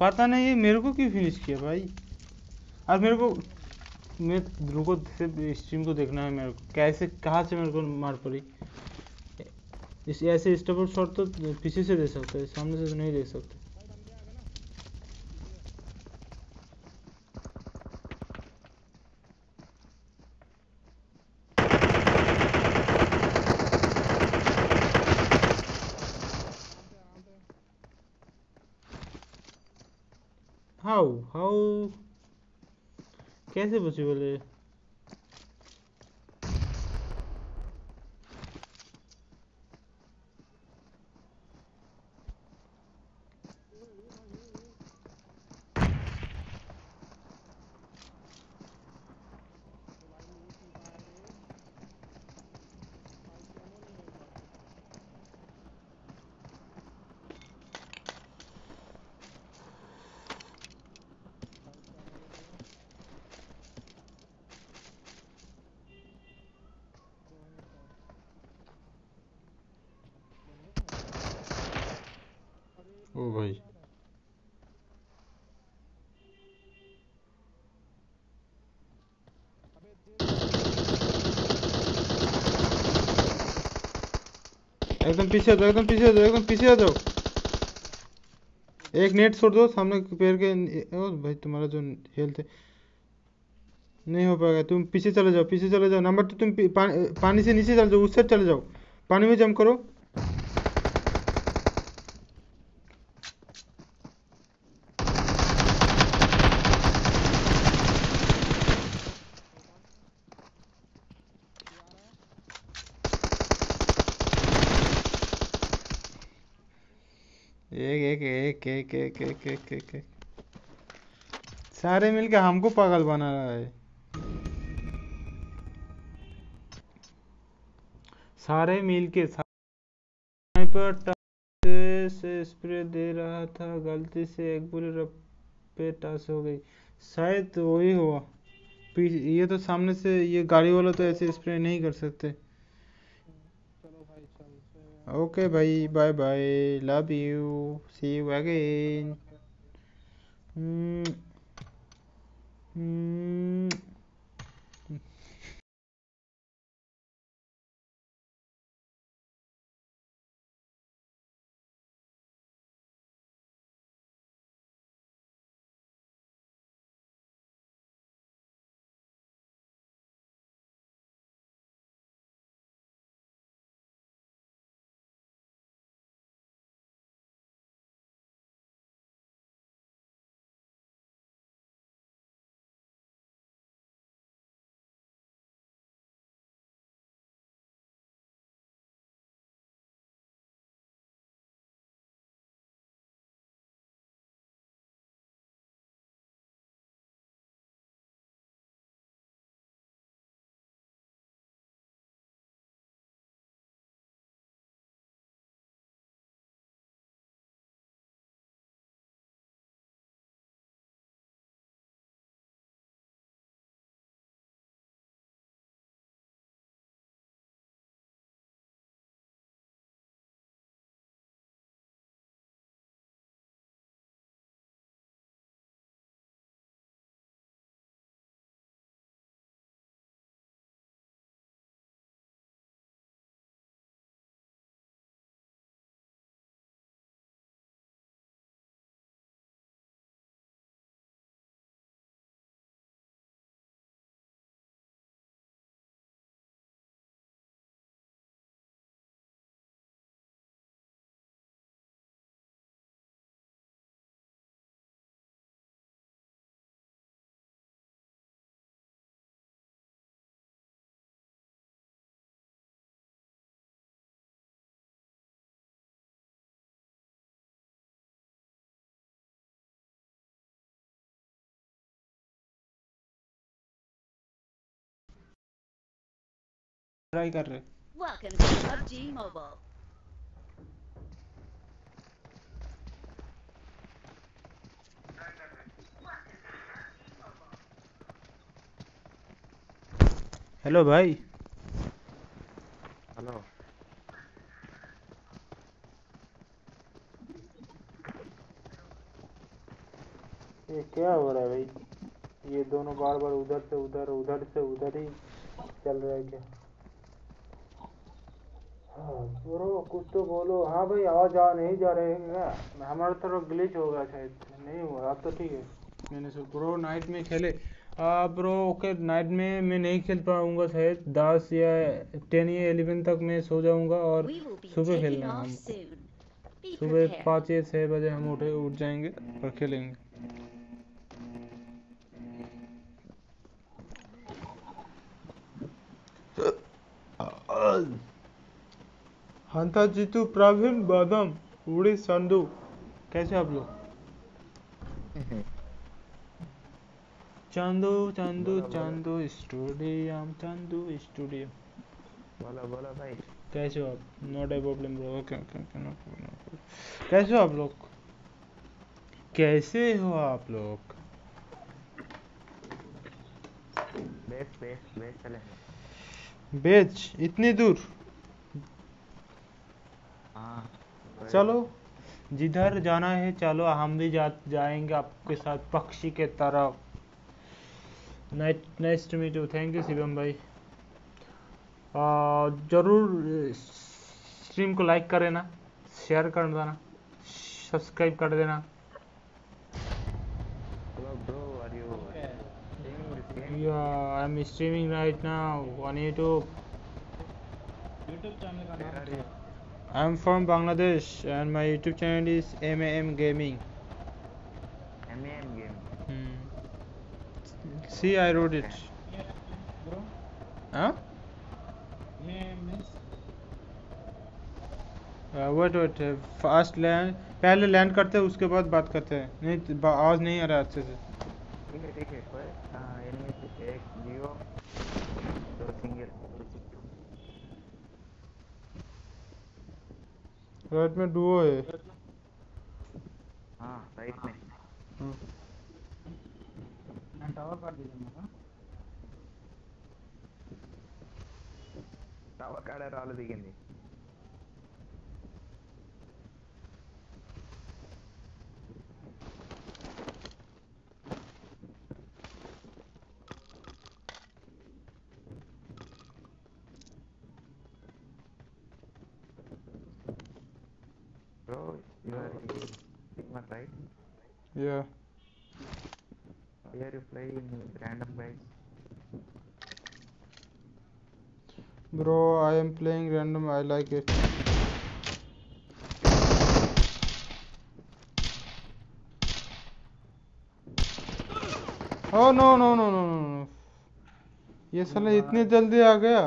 पता नहीं ये मेरे को क्यों फिनिश किया भाई? अब मेरे को मैं ध्रुव को स्ट्रीम को देखना है मेरे को कैसे, कहाँ से मेरे को मार पड़ी इस, ऐसे स्टबल शॉट तो पीछे से दे सकते हैं, सामने से तो नहीं दे सकते How? How? कैसे पॉसिबल है ओ भाई एकदम पीछे जाओ एकदम पीछे जाओ एकदम पीछे आ जाओ एक नेट छोड़ दो सामने पैर के ओ भाई तुम्हारा जो हेल्थ है। नहीं हो पाएगा तुम पीछे चले जाओ पीछे चले जाओ। नंबर टू तुम पानी, से नीचे चले जाओ उस साइड चले जाओ। पानी में जंप करो एक एक एक एक एक एक एक सारे मिलके हमको पागल बना रहा है। सारे मिलके टच से स्प्रे दे रहा था, गलती से एक बुलेट पे टच हो गई। शायद वही हुआ। ये तो सामने से, ये गाड़ी वाला तो ऐसे स्प्रे नहीं कर सकते। okay bye bye bye love you see you again mm. Mm. Try कर रहे। Welcome to PUBG Mobile. Hello भाई। हेलो ये क्या हो रहा है भाई? ये दोनों बार बार उधर से उधर उधर से उधर ही चल रहा है क्या? छोड़ो कुछ तो बोलो हाँ भाई आवाज़ आ नहीं जा रहे हैं हमारे तरफ़ ग्लिच हो गया शायद नहीं हुआ अब तो ठीक है मैंने सर ब्रो नाइट में खेले आ, ब्रो ओके नाइट में मैं नहीं खेल पाऊँगा शायद दस या टेन या एलेवन तक मैं सो जाऊँगा और सुबह खेलना हम सुबह पाँच या छः बजे हम उठे उठ जाएँगे और खेलेंगे Ugh. हंता जीतू प्रवीण बादम उड़ी संधू। कैसे आप लोग? Chandu Chandu Chandu stadium Chandu stadium. बोलो बोलो भाई। कैसे हो आप? Not a problem bro okay okay okay no problem कैसे हो आप लोग? कैसे हो आप लोग? बेस बेस बेस चले। बेच इतनी दूर? चलो जिधर जाना है चलो हम भी जा जाएँगे आपके साथ पक्षी के तरफ़ nice to meet you thank you Shivam भाई। ज़रूर स्ट्रीम को लाइक कर देना शेयर कर देना सब्सक्राइब कर देना। Yeah i'm streaming right now on youtube. YouTube channel you? i'm from bangladesh and my youtube channel is mam gaming MAM game. hmm. see i wrote it huh wait wait fast land पहले land करते हैं उसके बाद बात करते हैं नहीं तो आवाज़ नहीं आ रहा अच्छे से ठीक है ठीक है कोई एनिमी एक जियो दो सिंगल राइट में डुओ है हाँ राइट में मैं टावर काट दीजिए मेरा టవర్ కాడ రాళ్ళు దిగింది you are Sigma, right? Why are you playing with random guys? Bro I am playing random I like it oh no no no no no ये साला इतनी जल्दी आ गया।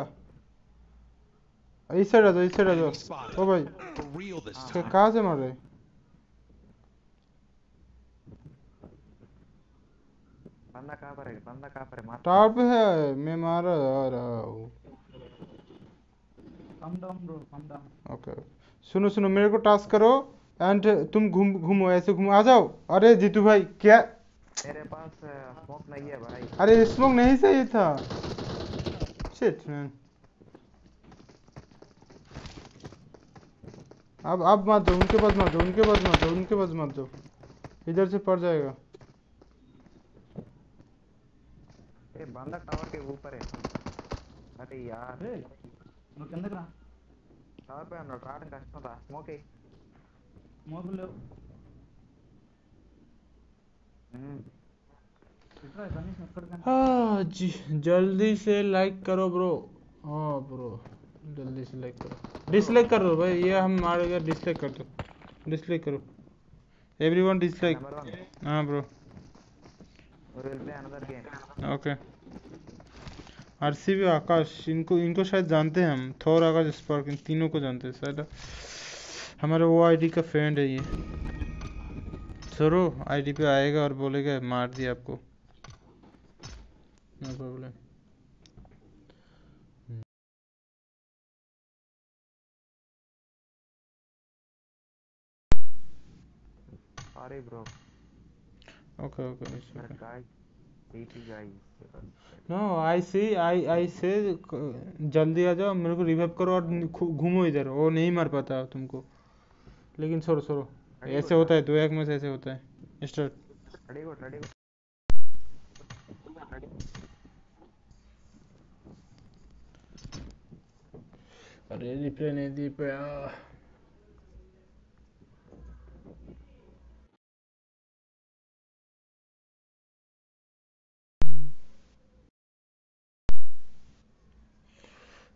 इस साइड आ जाओ इस साइड आ जाओ ओ भाई time. कहाँ से मार रहे? बंदा कहाँ पर है बंदा कहाँ पर है मार टावर पे है मैं मार रहा हूँ come down bro come down okay सुनो सुनो मेरे को टास्क करो एंड तुम घूम घूमो ऐसे घूमो। आ जाओ। अरे जीतू भाई क्या? मेरे पास स्मोक नहीं है भाई। अरे स्मोक नहीं सही था। शिट मैन अब अब मत दो उनके पास मत दो उनके पास मत दो उनके पास मत दो इधर से पड़ जाएगा। ये बंदा टावर के ऊपर है अरे यार ఏ నువ్వు కిందకి రా టవర్ పై ఉన్నాడు రావడం కష్టం రా స్మోక్ మోపులు లేవు ఇట్రా కనీసం ఎక్కడికైనా हाँ जी जल्दी से लाइक करो ब्रो हाँ ब्रो जल्दी से लाइक करो डिसलाइक करो भाई ये हम मार गया डिसलाइक कर दो डिसलाइक करो एवरीवन डिसलाइक నెంబర్ వన్ हाँ ब्रो ओके आरसीबी आकाश इनको इनको शायद जानते हैं हम। थोर आकाश स्पार्क इन तीनों को जानते हैं शायद। हमारे वो आईडी का फ्रेंड है ये। सरो आईडी पे आएगा और बोलेगा मार दिया आपको। नो प्रॉब्लम अरे bro okay okay it's That okay. guy, CP guy. No I see I I से जल्दी आ जाओ मेरे को रिवाइव करो और घूमो इधर वो नहीं मार पाता तुमको। लेकिन छोड़ो छोड़ो। ऐसे होता है दो एक में से ऐसे होता है। स्टार्ट Ready go, ready अरे रिप्ले नहीं दी पाया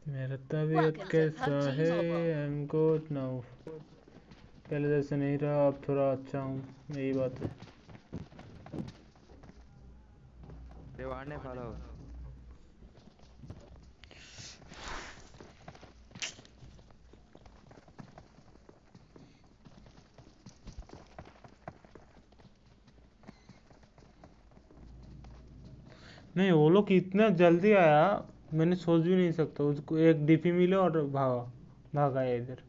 मेरा तबीयत कैसा है? आई एम गुड नाउ पहले तो जैसे नहीं रहा अब थोड़ा अच्छा हूँ। यही बात है। देवाने फॉलो नहीं वो लोग इतना जल्दी आया मैंने सोच भी नहीं सकता उसको एक डीपी मिला और भागा भाग इधर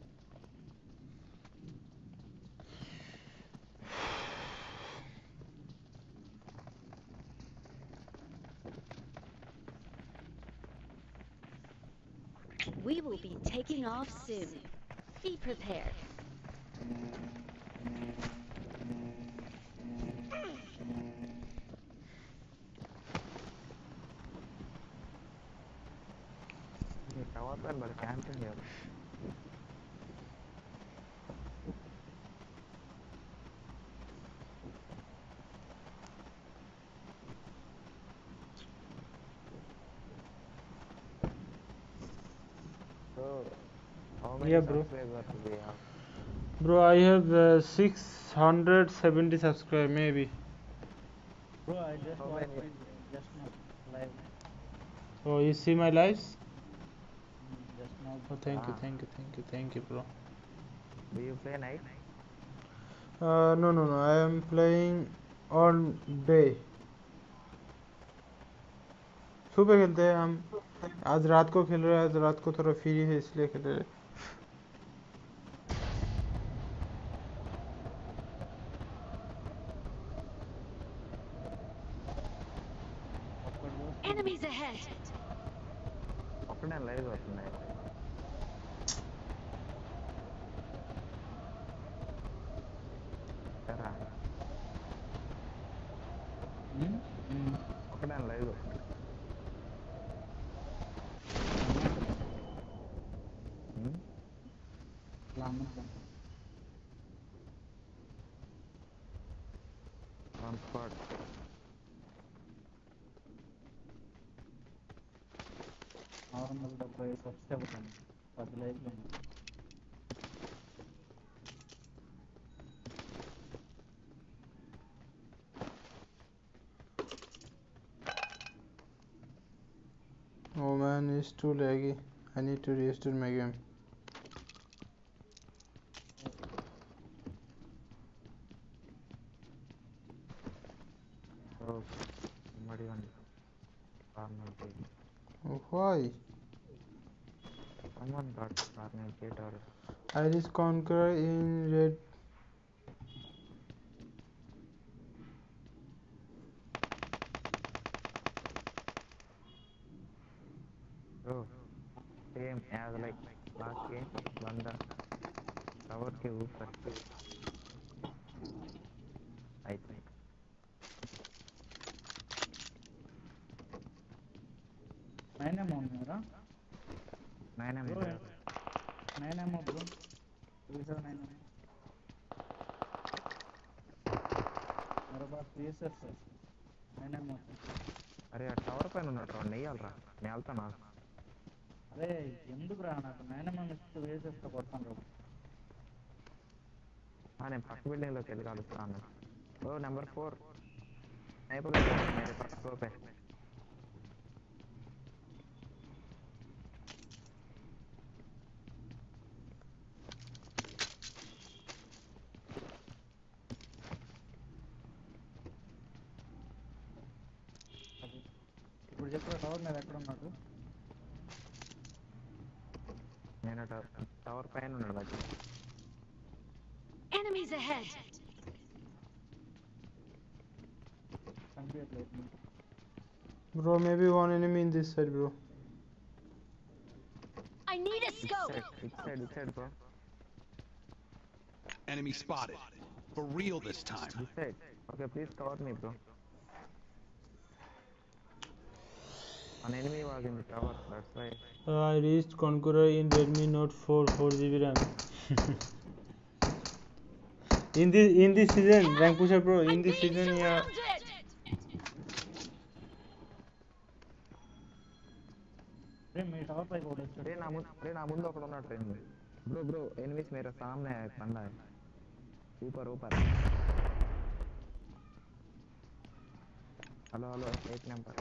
We will be taking off soon. Be prepared. Yeah, bro. Bro, I have uh, 670 subscribers maybe. Bro, I just How many? just now live. Oh, you see my lives? Mm, Just now. Oh, thank ah. you, Ah. thank you, thank you, thank you, bro. Do you play night? Uh, no, no, no. I am playing all day. सुबह खेलते हैं हम आज रात को खेल रहे हैं आज रात को थोड़ा फ्री है इसलिए खेल रहे हैं too laggy. I need to restart my game. Oh, why? Someone got corner gate or Iris Conqueror in red. Bro, same as like last game, Banda. tower ke upar. I think. मैंने मोम मेरा मैंने मेरा मैंने मोम bro दूसरा मैंने मेरे पास पीएसएस है। मैंने मोम अरे यार टावर पे ना ट्रॉन नहीं आ रहा। मैं आता ना। कालू तो पुराना ओ नंबर फोर नहीं पकड़ मेरे पास स्कोप है। Bro, maybe one enemy in this side, bro. I need a scope. It's it's bro. Enemy spotted. For real this time. Okay, please cover me, bro. An enemy was in the tower, that's right. Uh, I reached Conqueror in Redmi Note 4 4 GB RAM. in this in this season, Rank Pusher Bro, in this season, yeah. నా ముందు రే నా ముందు ఒకడు ఉన్నాడు train bro bro enemies मेरे सामने है एक बंदा है ऊपर ऊपर हेलो हेलो एक number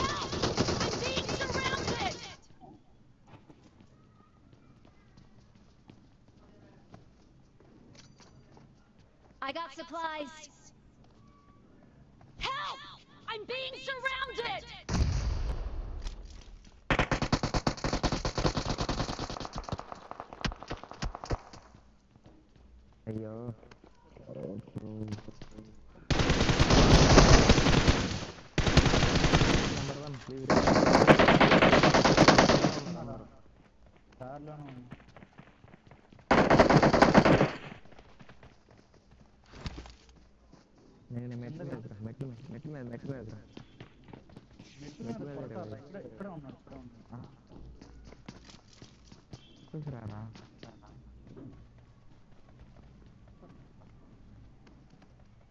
Help! I'm being surrounded. got supplies. Being surrounded! మెట్ల మీద రా, మెట్ల మీద మెట్ల మీద మెట్ల మీద రా. మెట్ల మీద రా. ఇక్కడే ఇక్కడే ఉన్నాడు ఇక్కడే ఉన్నాడు ఆ. కొంచెం రారా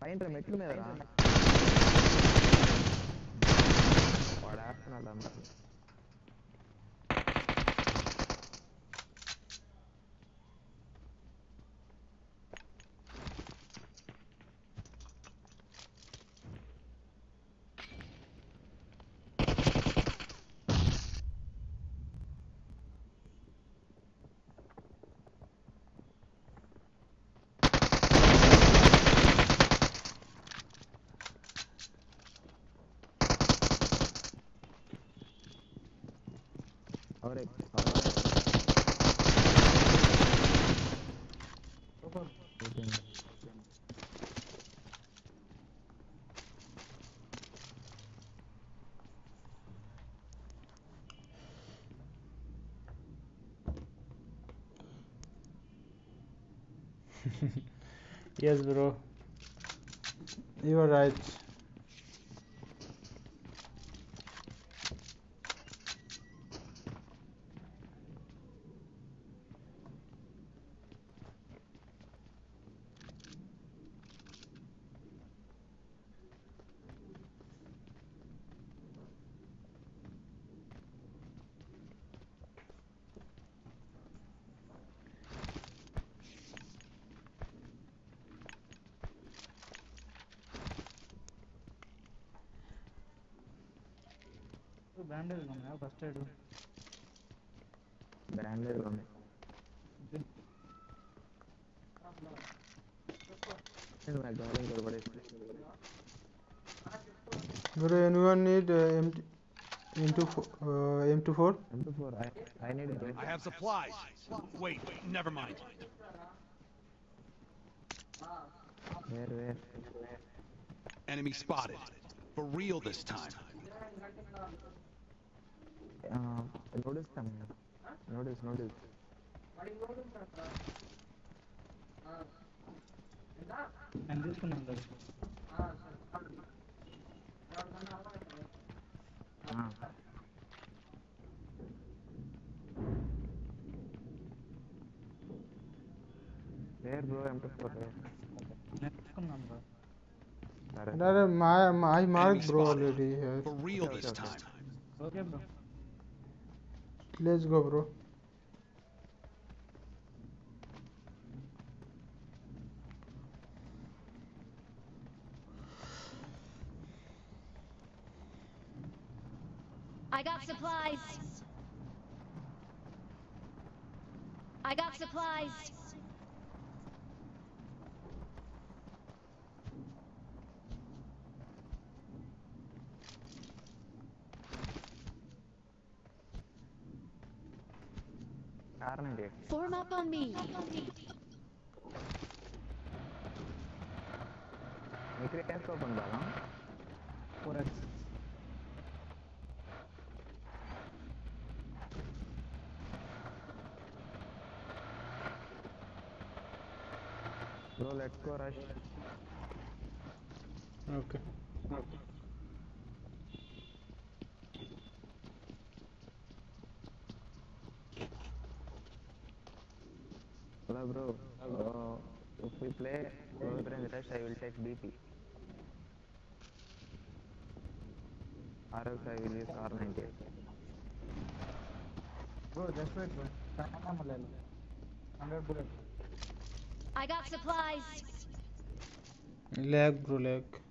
పైన రా, మెట్ల మీద రా వాడు వేస్తున్నాడు yes bro. You are right brand ಇಲ್ವಮ್ಮ first aid brand need M24? Uh, M24? M24. I, I need it. I have supplies. Wait, never mind. Where, where? Enemy spotted. For real this time. uh, notice them notice notice నేను తీసుకున్నాను కదా ah where bro M24 where? నేను తీసుకున్నాను కదా సరే That, uh, my, my, I marked Enemy bro spotted. already here. For real Okay, this okay, time. Okay bro Let's go, bro. I got supplies. I got supplies. Follow me. May clearance ko bang barang? Bro, let's go rush. BP. RX I will use R98. Bro, just wait, bro. Hundred bullet. I got supplies. Lag, bro, lag.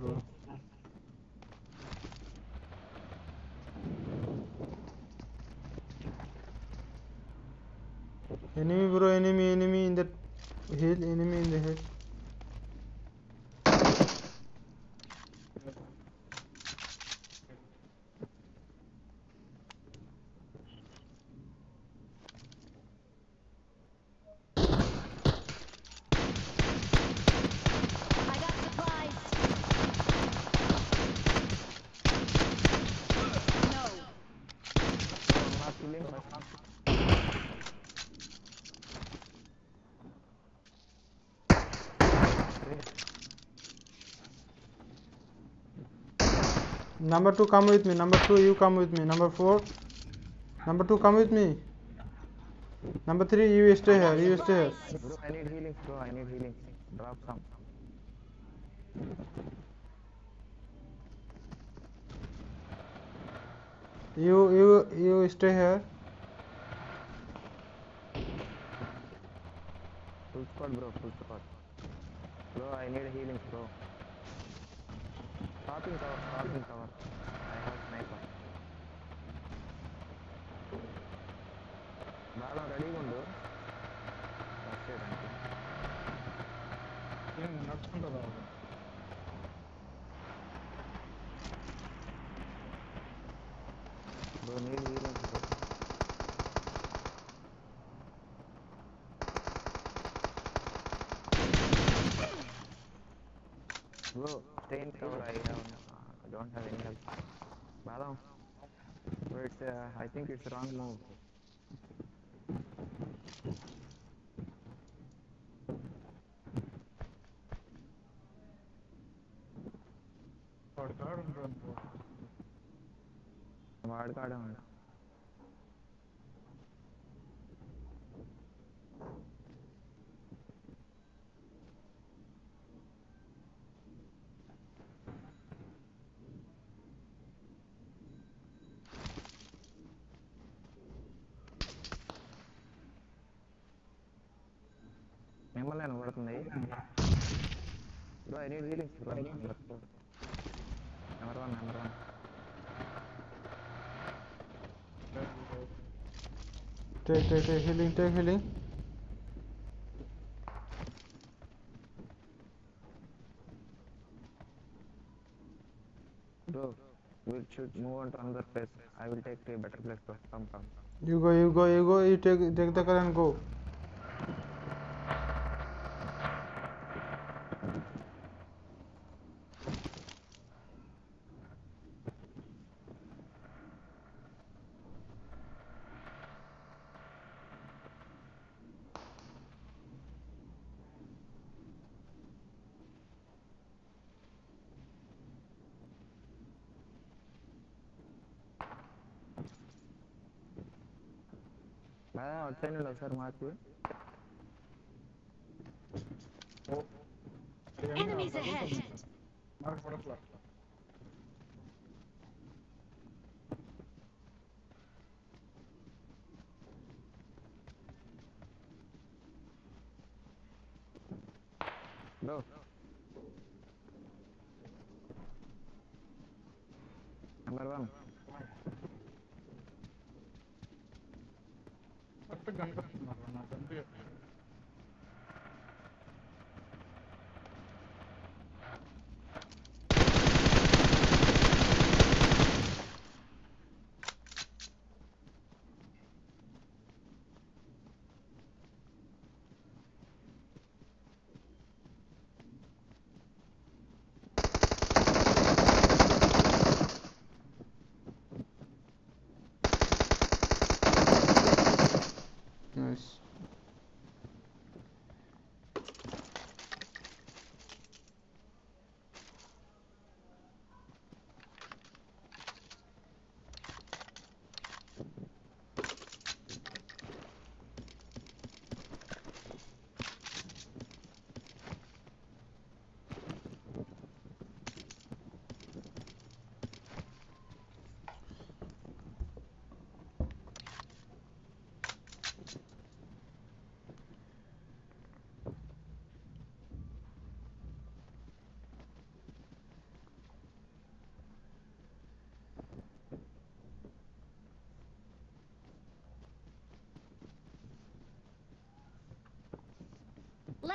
Bro. Number two, come with me. Number two, you come with me. Number four. Number two, come with me. Number three, you stay here. You stay here. Bro, I need healing, bro. I need healing. Drop some. You, you, you stay here. Full squad, bro. Full squad. Bro, I need healing, bro. Stop in cover, stop in cover. I have sniper. ಬಾಳ ರೆಡಿಗೊಂಡು ಅಷ್ಟೇ ಬಂತು ಏನು ನಡ್ಸ್ಕೊಂಡದ ಅವರು ಬರೋ ನೀರು ನೀರು ಅಂತ Bro, stay in cover. I have, I don't have any help. Badam. Bro, it's, uh, I think it's wrong move. పడతాడు ఉంటాడు need healing. Bro, I need healing. Number one, number. Take, take, take healing, take healing. Bro, we should move on to another place. I will take a better place, bro. Come, come. You go, you go, you go. You take, take the car and go. channel of Enemies ahead! Mark for the.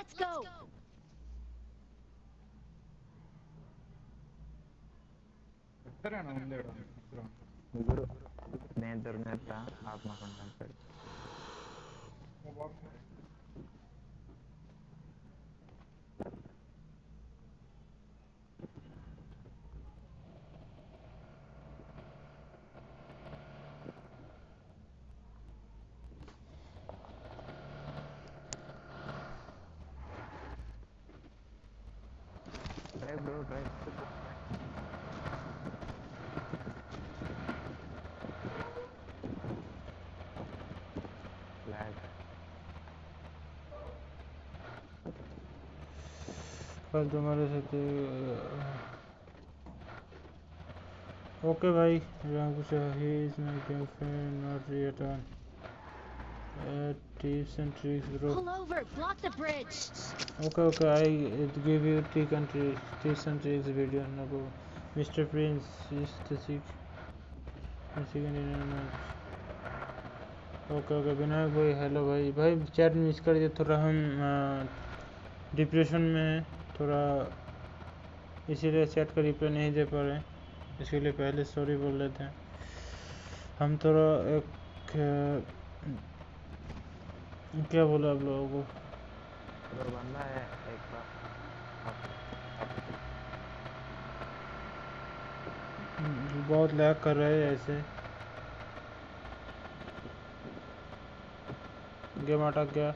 Let's go! Let's go. ఇద్దరు నేను ఇద్దరు నేత ఆత్మకుంటాను road, road, right. Lag. पर तुम्हारे साथ uh, okay भाई रंग चाहिए इसमें girlfriend not return tips and tricks bro Pull over. Block the bridge. okay okay i give you tips and tricks tips and tricks video no go mr prince is the sick second in okay okay Vinayak भाई hello भाई भाई chat miss कर दिया थोड़ा हम depression में हैं थोड़ा इसीलिए चैट का रिप्लाई नहीं दे पा रहे हैं इसके लिए पहले सॉरी बोल लेते हैं हम थोड़ा एक अ, क्या बोला आप लोगों को? अगर बनना है एक बार। बहुत लैग कर रहे हैं ऐसे। गेम अटक गया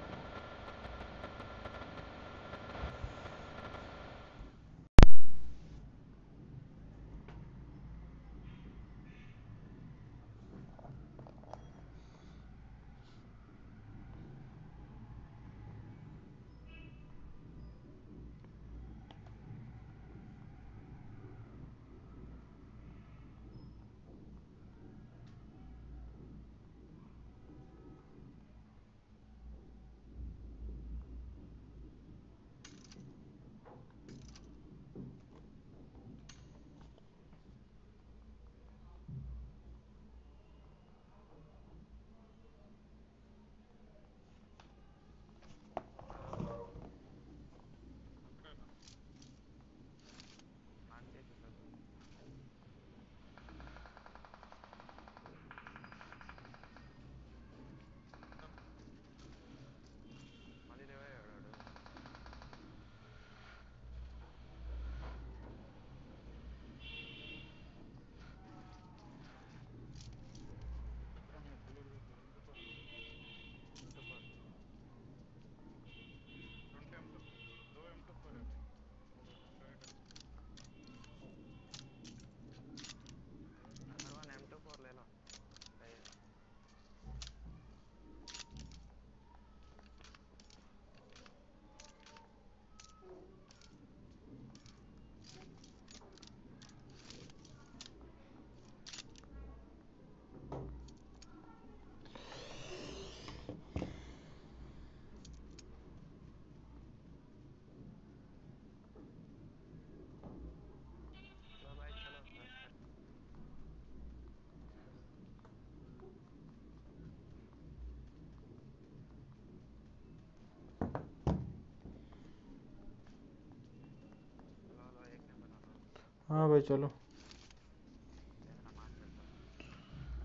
हाँ भाई, चलो।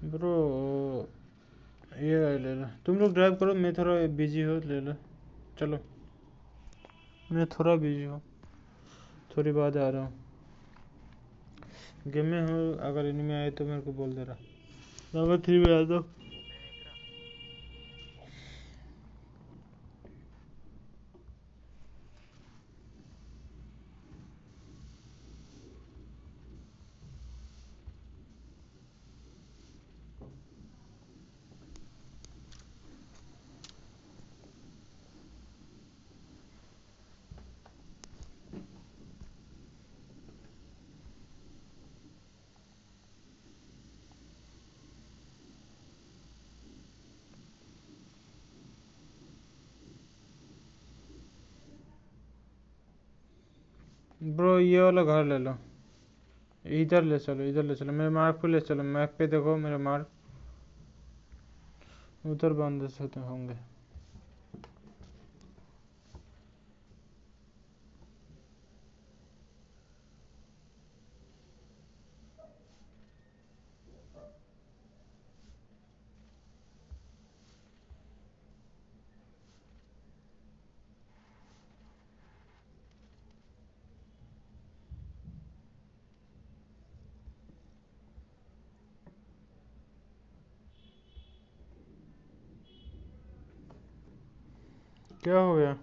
ब्रो, ये ले लो। तुम लोग ड्राइव करो, मैं थोड़ा बिज़ी हो, ले लो। चलो। मैं थोड़ा बिज़ी हूँ। थोड़ी बाद आ रहा हूँ। गेम में हूँ, अगर इनमें आए तो मेरे को बोल दे रहा नंबर थ्री में आ जाओ। ब्रो ये वाला घर ले लो। इधर ले चलो, इधर ले चलो। मेरे मार्क पे ले चलो। मैप पे देखो, मेरे मार्क उधर बंदे से होंगे। क्या हो गया?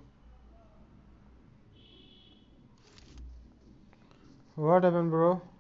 व्हाट हैपन ब्रो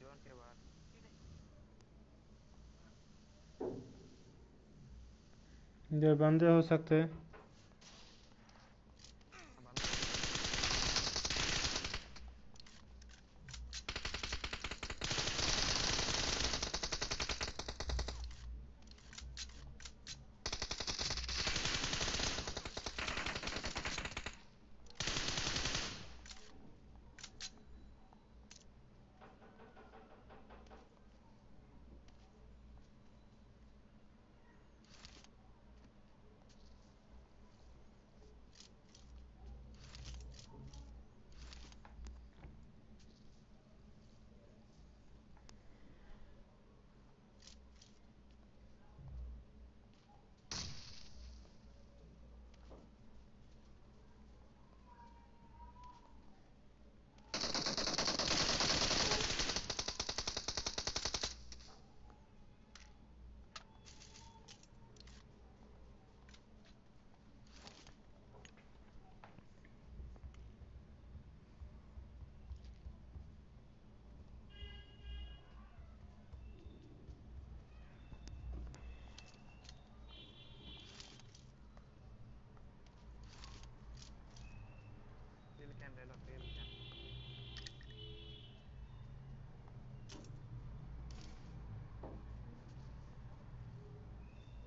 जोन के बाहर जो बंदे हो सकते हैं।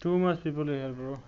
Too much people here, bro.